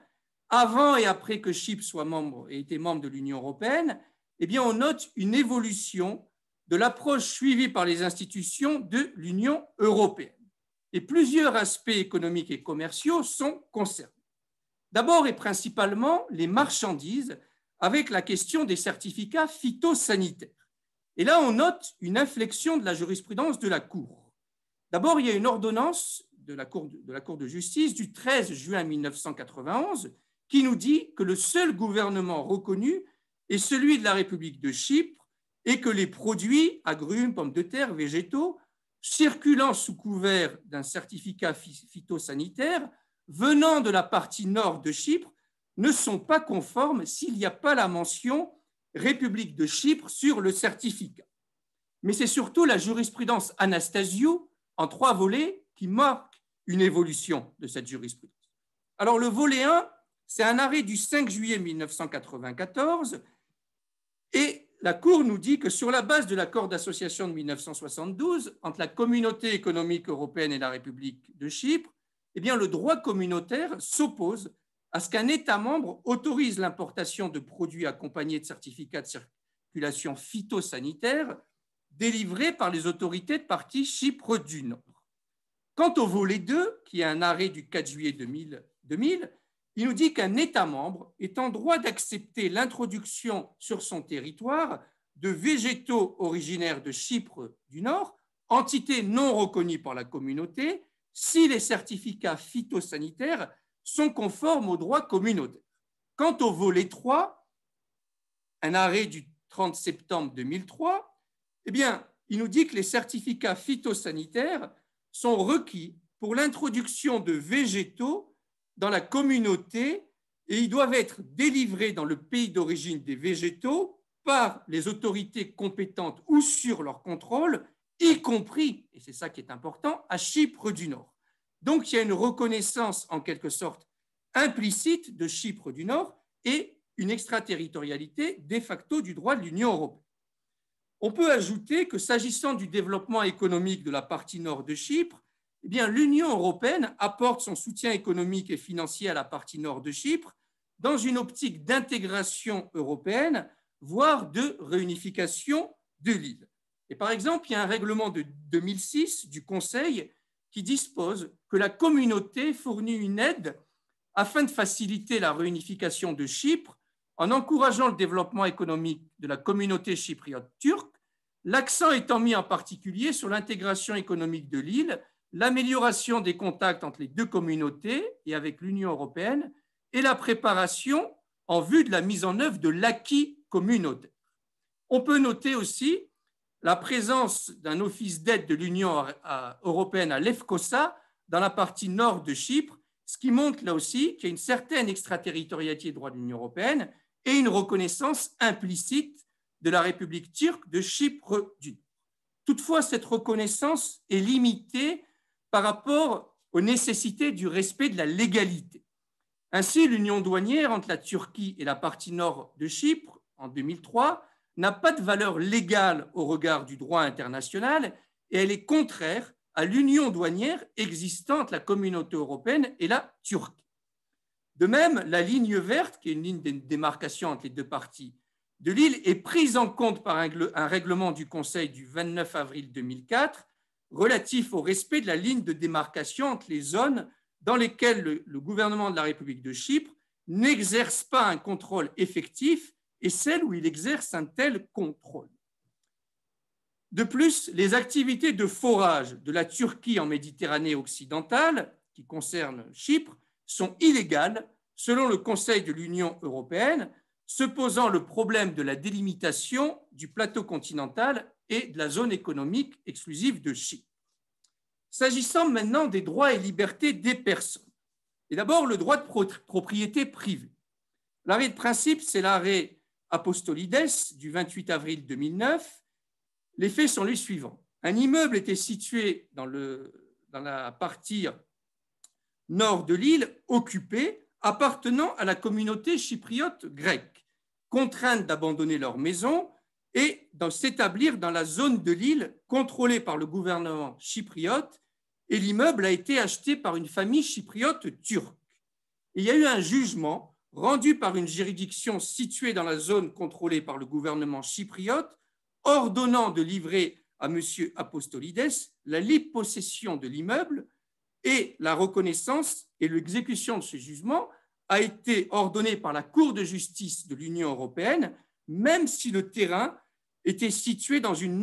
D: avant et après que Chypre soit membre et était membre de l'Union européenne, eh on note une évolution de l'approche suivie par les institutions de l'Union européenne. Et plusieurs aspects économiques et commerciaux sont concernés. D'abord et principalement les marchandises avec la question des certificats phytosanitaires. Et là, on note une inflexion de la jurisprudence de la Cour. D'abord, il y a une ordonnance de la, Cour de, justice du 13 juin 1991 qui nous dit que le seul gouvernement reconnu est celui de la République de Chypre et que les produits, agrumes, pommes de terre, végétaux, circulant sous couvert d'un certificat phytosanitaire venant de la partie nord de Chypre ne sont pas conformes s'il n'y a pas la mention République de Chypre sur le certificat. Mais c'est surtout la jurisprudence Anastasiou en trois volets qui marque une évolution de cette jurisprudence. Alors le volet 1, c'est un arrêt du 5 juillet 1994 et la Cour nous dit que sur la base de l'accord d'association de 1972 entre la communauté économique européenne et la République de Chypre, eh bien, le droit communautaire s'oppose à ce qu'un État membre autorise l'importation de produits accompagnés de certificats de circulation phytosanitaire délivrés par les autorités de partie Chypre du Nord. Quant au volet 2, qui est un arrêt du 4 juillet 2000, 2000 il nous dit qu'un État membre est en droit d'accepter l'introduction sur son territoire de végétaux originaires de Chypre du Nord, entité non reconnue par la communauté, si les certificats phytosanitaires sont conformes au droit communautaire. Quant au volet 3, un arrêt du 30 septembre 2003, eh bien, il nous dit que les certificats phytosanitaires sont requis pour l'introduction de végétaux dans la communauté et ils doivent être délivrés dans le pays d'origine des végétaux par les autorités compétentes ou sur leur contrôle, y compris, et c'est ça qui est important, à Chypre du Nord. Donc il y a une reconnaissance en quelque sorte implicite de Chypre du Nord et une extraterritorialité de facto du droit de l'Union européenne. On peut ajouter que s'agissant du développement économique de la partie nord de Chypre, eh bien, l'Union européenne apporte son soutien économique et financier à la partie nord de Chypre dans une optique d'intégration européenne, voire de réunification de l'île. Et par exemple, il y a un règlement de 2006 du Conseil qui dispose que la communauté fournit une aide afin de faciliter la réunification de Chypre en encourageant le développement économique de la communauté chypriote turque, l'accent étant mis en particulier sur l'intégration économique de l'île l'amélioration des contacts entre les deux communautés et avec l'Union européenne et la préparation en vue de la mise en œuvre de l'acquis communautaire. On peut noter aussi la présence d'un office d'aide de l'Union européenne à l'EFCOSA dans la partie nord de Chypre, ce qui montre là aussi qu'il y a une certaine extraterritorialité des droits de l'Union européenne et une reconnaissance implicite de la République turque de Chypre du Nord. Toutefois, cette reconnaissance est limitée par rapport aux nécessités du respect de la légalité. Ainsi, l'union douanière entre la Turquie et la partie nord de Chypre en 2003 n'a pas de valeur légale au regard du droit international et elle est contraire à l'union douanière existante la communauté européenne et la Turquie. De même, la ligne verte, qui est une ligne de démarcation entre les deux parties de l'île, est prise en compte par un règlement du Conseil du 29 avril 2004 relatif au respect de la ligne de démarcation entre les zones dans lesquelles le, gouvernement de la République de Chypre n'exerce pas un contrôle effectif et celles où il exerce un tel contrôle. De plus, les activités de forage de la Turquie en Méditerranée occidentale, qui concernent Chypre, sont illégales selon le Conseil de l'Union européenne, se posant le problème de la délimitation du plateau continental et de la zone économique exclusive de Chypre. S'agissant maintenant des droits et libertés des personnes, et d'abord le droit de propriété privée. L'arrêt de principe, c'est l'arrêt Apostolides du 28 avril 2009. Les faits sont les suivants. Un immeuble était situé dans, la partie nord de l'île, occupé, appartenant à la communauté chypriote grecque, contrainte d'abandonner leur maison et de s'établir dans la zone de l'île contrôlée par le gouvernement chypriote et l'immeuble a été acheté par une famille chypriote turque. il y a eu un jugement rendu par une juridiction située dans la zone contrôlée par le gouvernement chypriote ordonnant de livrer à M. Apostolides la libre possession de l'immeuble et la reconnaissance et l'exécution de ce jugement a été ordonnée par la Cour de justice de l'Union européenne, même si le terrain était situé dans une,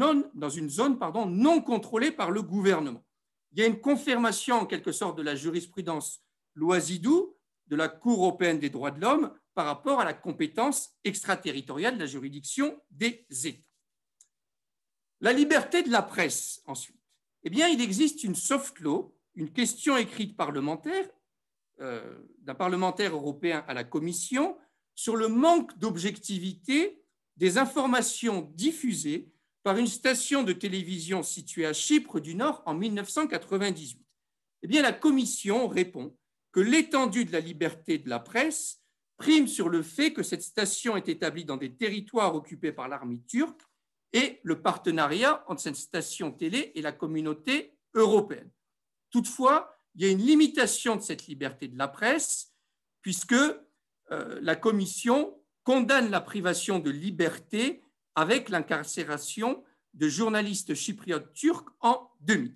D: zone non contrôlée par le gouvernement. Il y a une confirmation en quelque sorte de la jurisprudence Loisidou de la Cour européenne des droits de l'homme par rapport à la compétence extraterritoriale de la juridiction des États. La liberté de la presse, ensuite. Eh bien, il existe une soft law, une question écrite parlementaire euh, d'un parlementaire européen à la Commission sur le manque d'objectivité des informations diffusées par une station de télévision située à Chypre du Nord en 1998 Eh bien, la Commission répond que l'étendue de la liberté de la presse prime sur le fait que cette station est établie dans des territoires occupés par l'armée turque et le partenariat entre cette station télé et la communauté européenne. Toutefois, il y a une limitation de cette liberté de la presse puisque euh, la Commission condamne la privation de liberté avec l'incarcération de journalistes chypriotes turcs en 2000.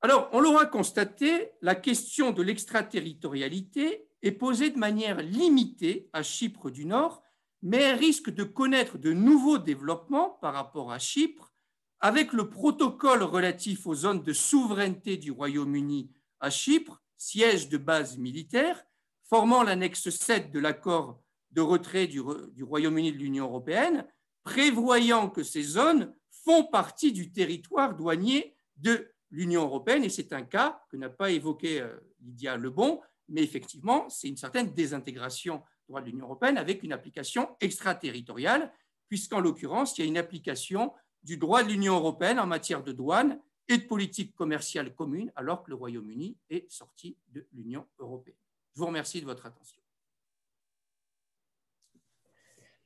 D: Alors, on l'aura constaté, la question de l'extraterritorialité est posée de manière limitée à Chypre du Nord, mais elle risque de connaître de nouveaux développements par rapport à Chypre avec le protocole relatif aux zones de souveraineté du Royaume-Uni à Chypre, siège de base militaire, formant l'annexe 7 de l'accord de retrait du, Royaume-Uni de l'Union européenne, prévoyant que ces zones font partie du territoire douanier de l'Union européenne, et c'est un cas que n'a pas évoqué euh, Lydia Lebon, mais effectivement, c'est une certaine désintégration du droit de l'Union européenne avec une application extraterritoriale, puisqu'en l'occurrence, il y a une application du droit de l'Union européenne en matière de douane et de politique commerciale commune, alors que le Royaume-Uni est sorti de l'Union européenne. Je vous remercie de votre attention.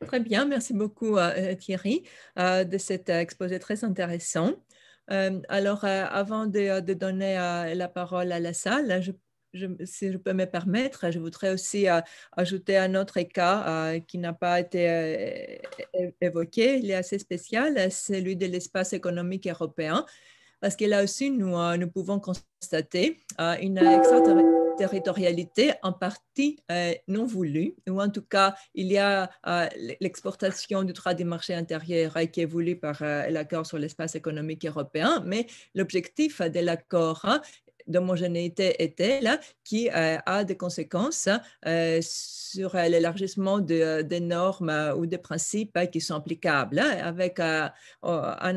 A: Très bien, merci beaucoup euh, Thierry euh, de cet exposé très intéressant. Euh, alors, avant de, donner la parole à la salle, si je peux me permettre, je voudrais aussi ajouter un autre cas qui n'a pas été évoqué. Il est assez spécial, celui de l'espace économique européen, parce que là aussi, nous, nous pouvons constater une extraterritorialité territorialité en partie euh, non voulue, ou en tout cas, il y a euh, l'exportation du droit du marché intérieur qui est voulu par euh, l'accord sur l'espace économique européen, mais l'objectif de l'accord hein, d'homogénéité était là, qui euh, a des conséquences euh, sur euh, l'élargissement des normes ou des principes qui sont applicables, hein, avec un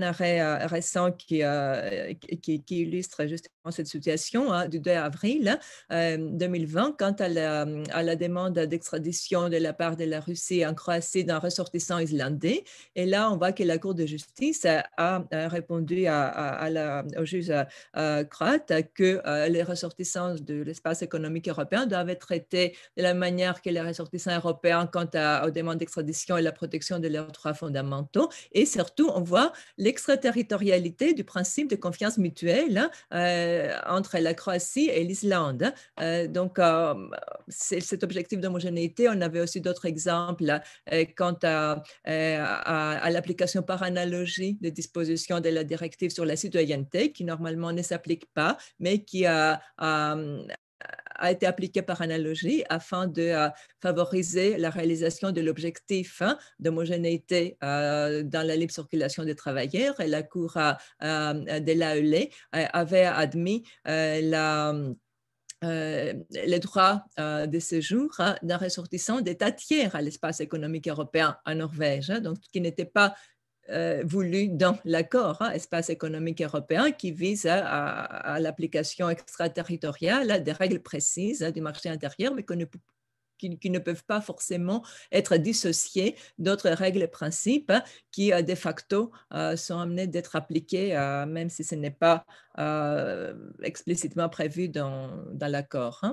A: arrêt récent qui, qui, illustre justement cette situation hein, du 2 avril 2020 quant à la, à la demande d'extradition de la part de la Russie en Croatie d'un ressortissant islandais. Et là, on voit que la Cour de justice a répondu à, à la, au juge croate que euh, les ressortissants de l'espace économique européen doivent être traités de la manière que les ressortissants européens quant aux demandes d'extradition et la protection de leurs droits fondamentaux. Et surtout, on voit l'extraterritorialité du principe de confiance mutuelle hein, euh, entre la Croatie et l'Islande. Euh, donc, cet objectif d'homogénéité, on avait aussi d'autres exemples quant à, l'application par analogie des dispositions de la directive sur la citoyenneté, qui normalement ne s'applique pas, mais qui a, été appliqué par analogie afin de euh, favoriser la réalisation de l'objectif hein, d'homogénéité euh, dans la libre circulation des travailleurs. Et la Cour euh, de l'AEL avait admis la les droits de séjour hein, d'un ressortissant d'État tiers à l'espace économique européen en Norvège, hein, donc qui n'était pas euh, voulu dans l'accord hein, espace économique européen qui vise à, l'application extraterritoriale des règles précises hein, du marché intérieur, mais qui, ne peuvent pas forcément être dissociées d'autres règles et principes hein, qui, euh, de facto, euh, sont amenés d'être appliqués, même si ce n'est pas explicitement prévu dans, l'accord.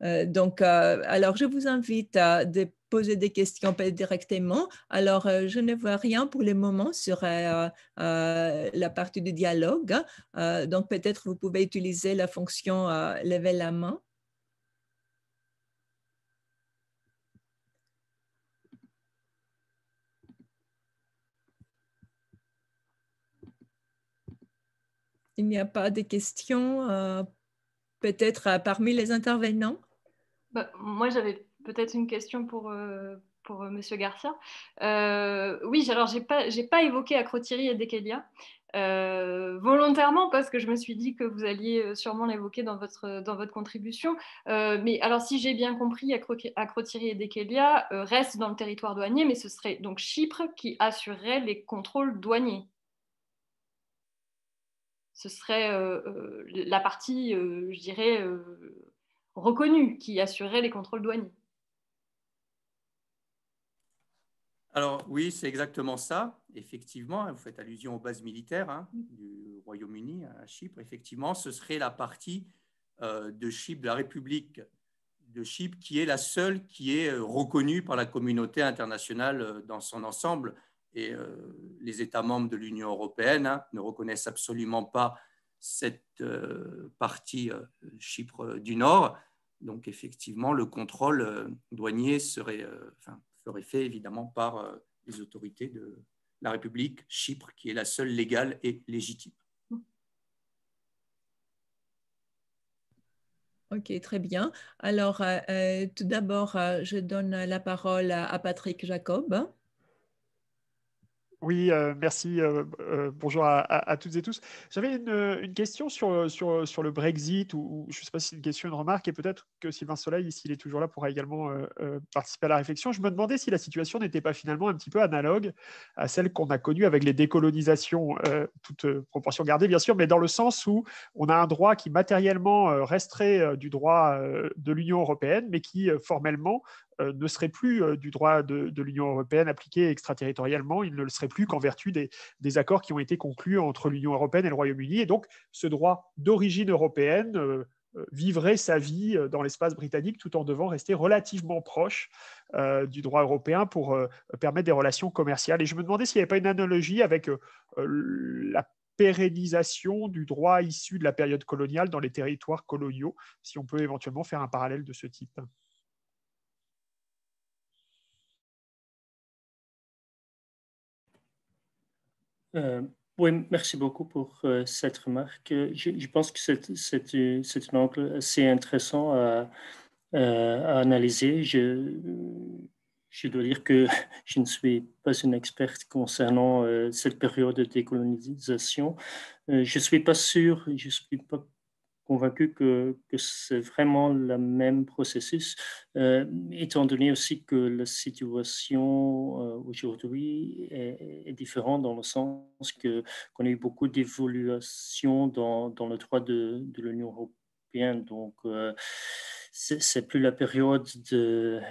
A: donc, alors, je vous invite à poser des questions directement. Alors, euh, je ne vois rien pour le moment sur euh, euh, la partie du dialogue. donc, peut-être vous pouvez utiliser la fonction lever la main. Il n'y a pas de questions, peut-être parmi les intervenants?
B: Bah, moi, j'avais peut-être une question pour, euh, pour euh, Monsieur Garcia. Euh, oui, alors j'ai pas, pas évoqué Acrotiri et Dekelia. volontairement parce que je me suis dit que vous alliez sûrement l'évoquer dans votre, dans votre contribution. mais alors, si j'ai bien compris, Acrotiri et Dekelia restent dans le territoire douanier, mais ce serait donc Chypre qui assurerait les contrôles douaniers. Ce serait la partie, je dirais, reconnue qui assurerait les contrôles douaniers.
D: Alors oui, c'est exactement ça. Effectivement, vous faites allusion aux bases militaires hein, du Royaume-Uni à Chypre. Effectivement, ce serait la partie euh, de Chypre, de la République de Chypre, qui est la seule qui est euh, reconnue par la communauté internationale euh, dans son ensemble. Et les États membres de l'Union européenne hein, ne reconnaissent absolument pas cette partie Chypre du Nord. Donc effectivement, le contrôle douanier serait, serait fait évidemment par les autorités de la République Chypre, qui est la seule légale et légitime.
A: Ok, très bien. Alors, euh, euh, tout d'abord, euh, je donne la parole à Patrick Jacob.
E: Oui, euh, merci. Euh, euh, bonjour à, toutes et tous. J'avais une, question sur, sur, sur, le Brexit, ou, je ne sais pas si c'est une question, une remarque, et peut-être que Sylvain Soleil, s'il est toujours là, pourra également participer à la réflexion. Je me demandais si la situation n'était pas finalement un petit peu analogue à celle qu'on a connue avec les décolonisations, toute proportion gardée bien sûr, mais dans le sens où on a un droit qui matériellement resterait du droit de l'Union européenne, mais qui formellement ne serait plus euh, du droit de, l'Union européenne appliqué extraterritorialement, il ne le serait plus qu'en vertu des, accords qui ont été conclus entre l'Union européenne et le Royaume-Uni. Et donc, ce droit d'origine européenne euh, vivrait sa vie dans l'espace britannique tout en devant rester relativement proche du droit européen pour permettre des relations commerciales. Et je me demandais s'il n'y avait pas une analogie avec la pérennisation du droit issu de la période coloniale dans les territoires coloniaux, si on peut éventuellement faire un parallèle de ce type.
C: Euh, oui, merci beaucoup pour euh, cette remarque. Je, pense que c'est un angle assez intéressant à, analyser. Je, je, dois dire que je ne suis pas une experte concernant euh, cette période de décolonisation. je ne suis pas sûr, je ne suis pas convaincu que, c'est vraiment le même processus, euh, étant donné aussi que la situation euh, aujourd'hui est, différente dans le sens que qu'on a eu beaucoup d'évolution dans, dans, le droit de, de l'Union européenne. Donc, euh, c'est plus la période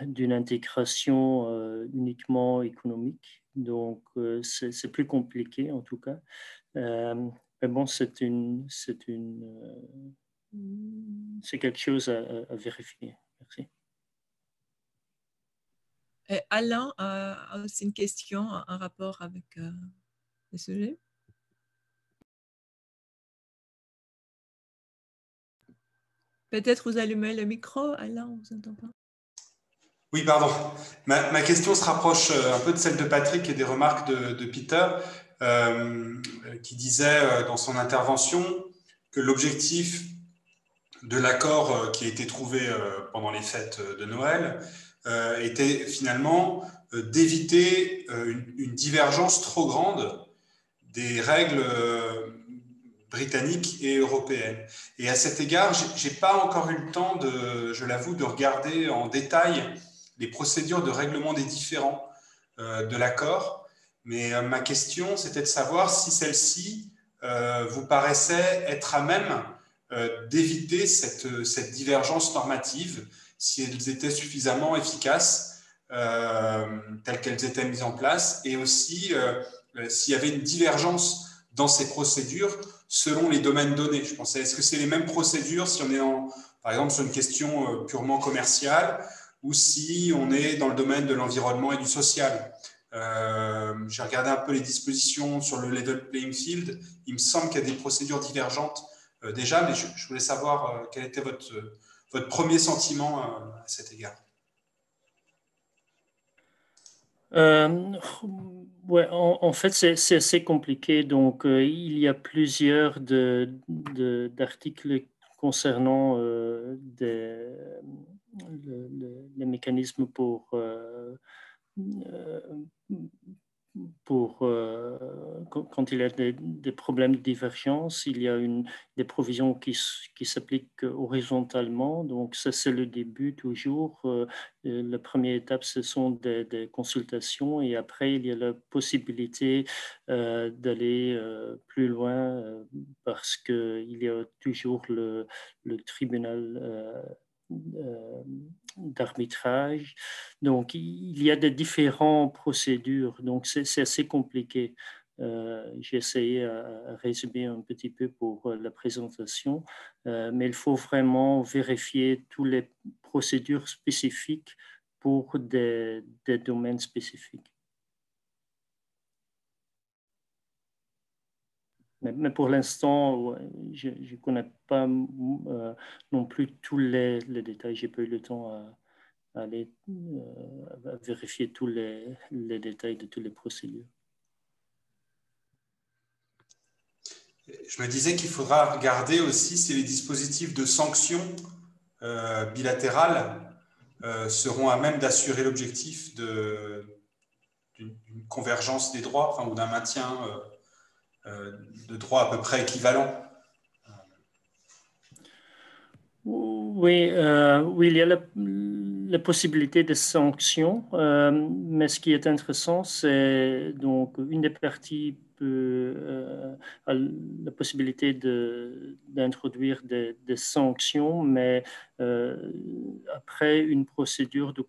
C: d'une intégration uniquement économique. Donc, c'est plus compliqué en tout cas. Mais bon, c'est une, c'est une c'est quelque chose à, vérifier. Merci.
A: Alain a aussi une question en rapport avec euh, le sujet? Peut-être vous allumez le micro, Alain, on vous entend pas.
F: Oui, pardon. Ma, question se rapproche euh, un peu de celle de Patrick et des remarques de, Peter, euh, qui disait dans son intervention que l'objectif de l'accord euh, qui a été trouvé euh, pendant les fêtes euh, de Noël était finalement d'éviter une, divergence trop grande des règles britanniques et européennes. Et à cet égard, je n'ai pas encore eu le temps, de, je l'avoue, de regarder en détail les procédures de règlement des différends de l'accord. Mais ma question, c'était de savoir si celle-ci vous paraissait être à même euh, d'éviter cette, divergence normative si elles étaient suffisamment efficaces euh, telles qu'elles étaient mises en place et aussi euh, s'il y avait une divergence dans ces procédures selon les domaines donnés. Je pensais, est-ce que c'est les mêmes procédures si on est en, par exemple sur une question purement commerciale ou si on est dans le domaine de l'environnement et du social? euh, J'ai regardé un peu les dispositions sur le level playing field. Il me semble qu'il y a des procédures divergentes euh, déjà, mais je, voulais savoir euh, quel était votre, votre premier sentiment euh, à cet égard.
C: ouais, en, fait, c'est assez compliqué. Donc, il y a plusieurs d'articles de, concernant des, les mécanismes pour pour, euh, quand il y a des, problèmes de divergence, il y a des provisions qui, s'appliquent horizontalement. Donc ça, c'est le début toujours. Euh, la première étape, ce sont des, consultations et après, il y a la possibilité euh, d'aller plus loin parce qu'il y a toujours le tribunal d'arbitrage. Donc, il y a des différentes procédures, donc c'est assez compliqué. J'ai essayé à, résumer un petit peu pour la présentation, mais il faut vraiment vérifier toutes les procédures spécifiques pour des domaines spécifiques. Mais, pour l'instant, je ne connais pas euh, non plus tous les, détails. J'ai pas eu le temps à, aller euh, vérifier tous les, détails de toutes les procédures.
F: Je me disais qu'il faudra regarder aussi si les dispositifs de sanctions euh, bilatérales seront à même d'assurer l'objectif d'une convergence des droits enfin, ou d'un maintien euh, de droits à peu près équivalents
C: Oui, euh, oui, il y a la, possibilité de sanctions, euh, mais ce qui est intéressant, c'est donc une des parties peut, a la possibilité d'introduire des, sanctions, mais après une procédure de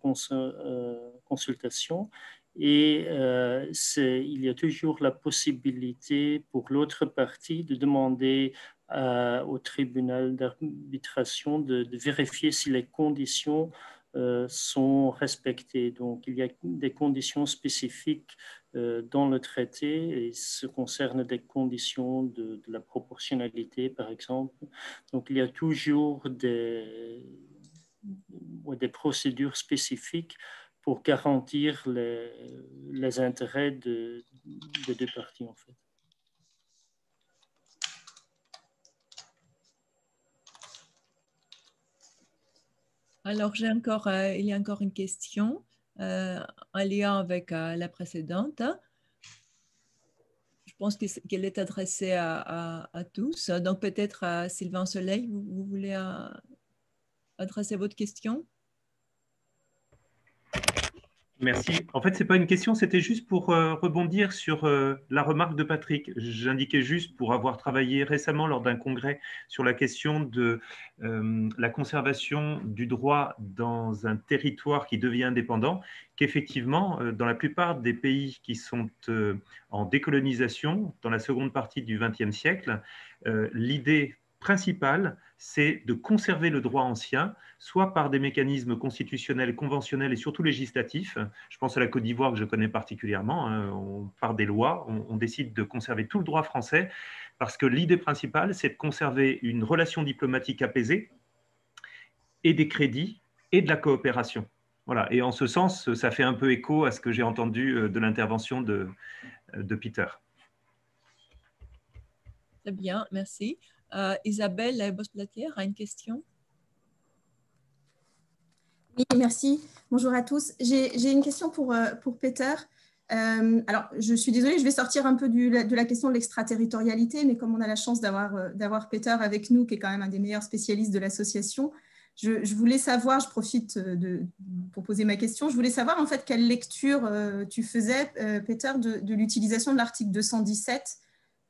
C: consultation et euh, il y a toujours la possibilité pour l'autre partie de demander euh, au tribunal d'arbitration de, vérifier si les conditions euh, sont respectées. Donc, il y a des conditions spécifiques dans le traité et ce concerne des conditions de, de, la proportionnalité, par exemple. Donc, il y a toujours des, des procédures spécifiques pour garantir les, intérêts de, deux parties, en fait.
A: Alors, euh, il y a encore une question euh, en lien avec euh, la précédente. Je pense qu'elle est adressée à, tous. Donc, peut-être à Sylvain Soleil, vous voulez adresser votre question?
G: Merci. En fait, ce n'est pas une question, c'était juste pour euh, rebondir sur euh, la remarque de Patrick. J'indiquais juste pour avoir travaillé récemment lors d'un congrès sur la question de euh, la conservation du droit dans un territoire qui devient indépendant, qu'effectivement, dans la plupart des pays qui sont en décolonisation, dans la seconde partie du XXe siècle, l'idée principale, c'est de conserver le droit ancien, soit par des mécanismes constitutionnels, conventionnels et surtout législatifs. Je pense à la Côte d'Ivoire que je connais particulièrement. Hein. Par des lois, on, décide de conserver tout le droit français parce que l'idée principale, c'est de conserver une relation diplomatique apaisée et des crédits et de la coopération. Voilà. Et en ce sens, ça fait un peu écho à ce que j'ai entendu euh, de l'intervention de, de Peter.
A: Très bien, merci. Euh, Isabelle Bosplatière a une question?
H: Oui, merci. Bonjour à tous. J'ai une question pour, euh, Peter. Euh, alors, je suis désolée, je vais sortir un peu de la question de l'extraterritorialité, mais comme on a la chance d'avoir Peter avec nous, qui est quand même un des meilleurs spécialistes de l'association, je, voulais savoir, je profite pour poser ma question, je voulais savoir en fait quelle lecture tu faisais, Peter, de l'utilisation de l'article 217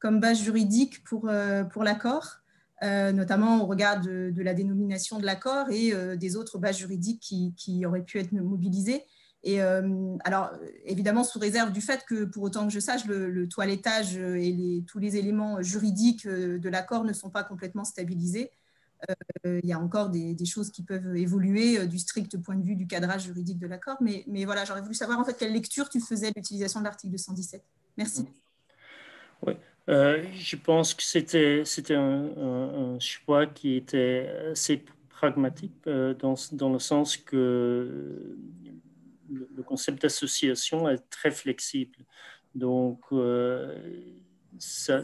H: comme base juridique pour, euh, pour l'accord, euh, notamment au regard de, la dénomination de l'accord et euh, des autres bases juridiques qui, qui, auraient pu être mobilisées. Et alors, évidemment, sous réserve du fait que, pour autant que je sache, le, toilettage et tous les éléments juridiques de l'accord ne sont pas complètement stabilisés. il y a encore des, choses qui peuvent évoluer du strict point de vue du cadrage juridique de l'accord. Mais, mais, voilà, j'aurais voulu savoir en fait quelle lecture tu faisais de l'utilisation de l'article 217. Merci.
C: Oui. Euh, je pense que c'était un, un, choix qui était assez pragmatique euh, dans, dans, le sens que le, concept d'association est très flexible. Donc, euh, ça,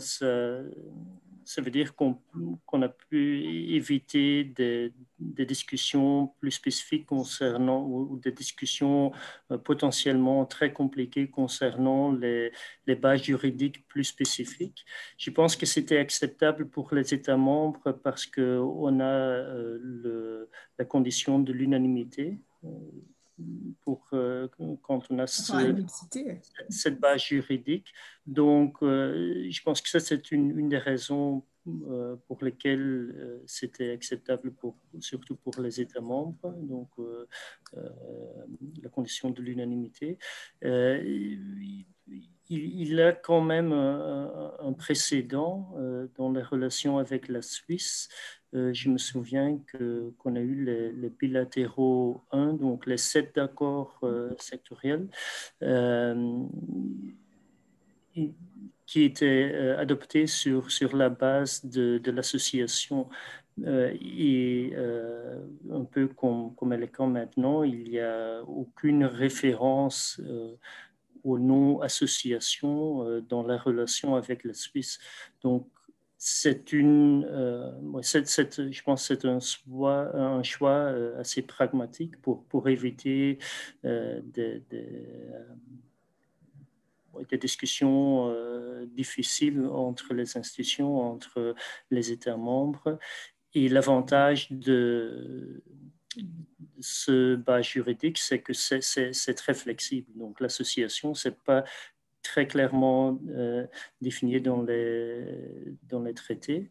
C: ça veut dire qu'on a pu éviter des, discussions plus spécifiques concernant ou, des discussions euh, potentiellement très compliquées concernant les, bases juridiques plus spécifiques. Je pense que c'était acceptable pour les États membres parce qu'on a euh, la condition de l'unanimité euh, pour quand on a cette base juridique. Donc, je pense que ça, c'est une, une, des raisons pour lesquelles c'était acceptable pour surtout pour les États membres, donc la condition de l'unanimité. Il, il, a quand même un, précédent dans les relations avec la Suisse. Je me souviens qu'on a eu les, bilatéraux 1, donc les sept accords sectoriels qui était euh, adopté sur, sur la base de, de l'association. Euh, et euh, un peu comme, comme elle est quand maintenant, il n'y a aucune référence au nom association dans la relation avec la Suisse. Donc, c'est une, je pense c'est un choix, un choix assez pragmatique pour, pour éviter des, des discussions euh, difficiles entre les institutions, entre les États membres. Et l'avantage de ce bas juridique, c'est que c'est très flexible. Donc l'association, c'est pas très clairement euh, défini dans les, dans les traités.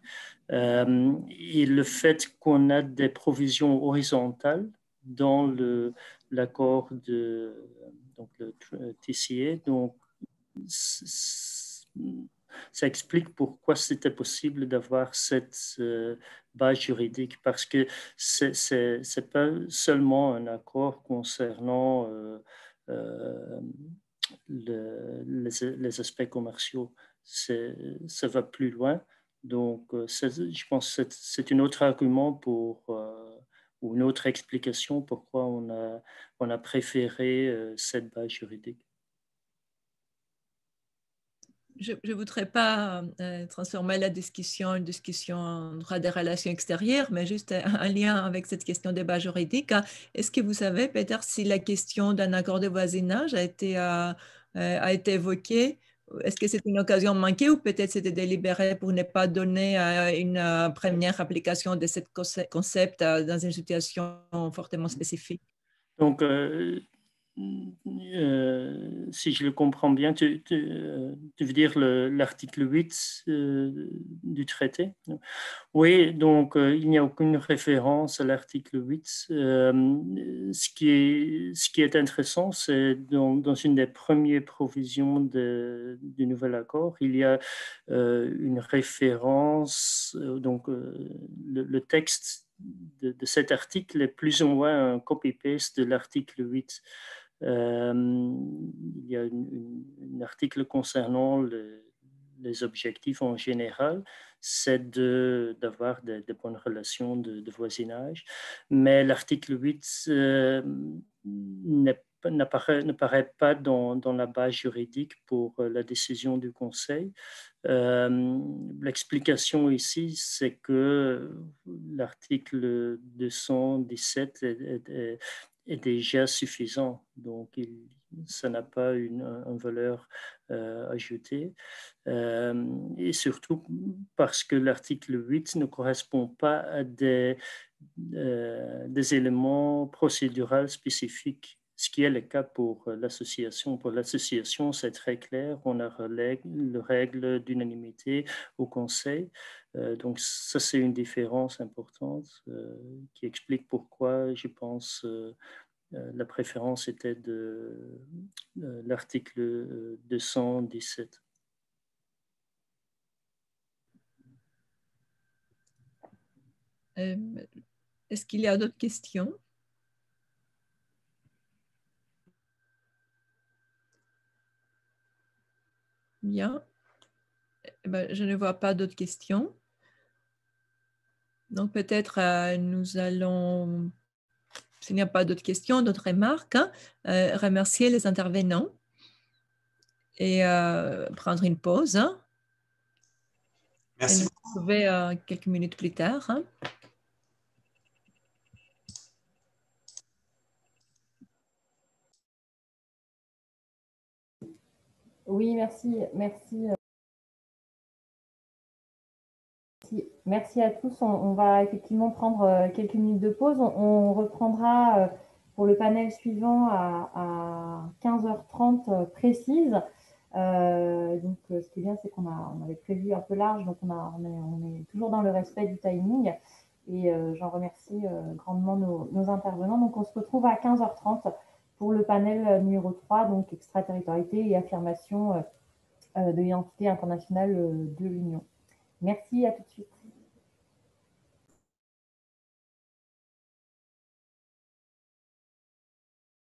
C: Euh, et le fait qu'on a des provisions horizontales dans l'accord de donc le TCA, donc ça explique pourquoi c'était possible d'avoir cette euh, base juridique, parce que ce n'est pas seulement un accord concernant euh, les, aspects commerciaux, ça va plus loin. Donc, je pense que c'est un autre argument pour, ou une autre explication pourquoi on a, on a préféré cette base juridique
A: je ne voudrais pas euh, transformer la discussion une discussion en droit des relations extérieures, mais juste un lien avec cette question des bas juridiques. Est-ce que vous savez, Peter, si la question d'un accord de voisinage a été, euh, euh, a été évoquée? Est-ce que c'est une occasion manquée ou peut-être c'était délibéré pour ne pas donner une première application de ce concept dans une situation fortement spécifique?
C: Euh, si je le comprends bien, tu, euh, veux dire l'article 8 euh, du traité? Oui, donc il n'y a aucune référence à l'article 8. ce, qui est, intéressant, c'est dans, dans, une des premières provisions du nouvel accord, il y a une référence, donc le, texte de, de, cet article est plus ou moins un copy-paste de l'article 8. Euh, il y a un article concernant les objectifs en général, c'est d'avoir de, bonnes relations de, voisinage. Mais l'article 8 euh, pas dans, la base juridique pour euh, la décision du Conseil. L'explication ici, c'est que l'article 217 est, est, est déjà suffisant. Donc, ça n'a pas une, valeur euh, ajoutée. Euh, et surtout parce que l'article 8 ne correspond pas à des, euh, des éléments procéduraux spécifiques, ce qui est le cas pour l'association. Pour l'association, c'est très clair, on a le règle d'unanimité au Conseil. donc ça, c'est une différence importante qui explique pourquoi, je pense, euh, la préférence était de euh, l'article 217.
A: Euh, est-ce qu'il y a d'autres questions? Bien. Eh ben, je ne vois pas d'autres questions. Donc peut-être nous allons s'il n'y a pas d'autres questions, d'autres remarques, hein, euh, remercier les intervenants et euh, prendre une pause. Hein.
F: Merci.
A: Et nous retrouver euh, quelques minutes plus tard. Hein.
B: Oui, merci. Merci. Merci à tous. On, va effectivement prendre euh, quelques minutes de pause. On, reprendra euh, pour le panel suivant à, 15h30 euh, précise. donc, ce qui est bien, c'est qu'on on avait prévu un peu large, donc on, est, toujours dans le respect du timing.
I: Et j'en remercie grandement nos, nos, intervenants. Donc, on se retrouve à 15h30 pour le panel numéro 3, donc extraterritorialité et affirmation de l'identité internationale de l'Union. Merci, à tout de suite.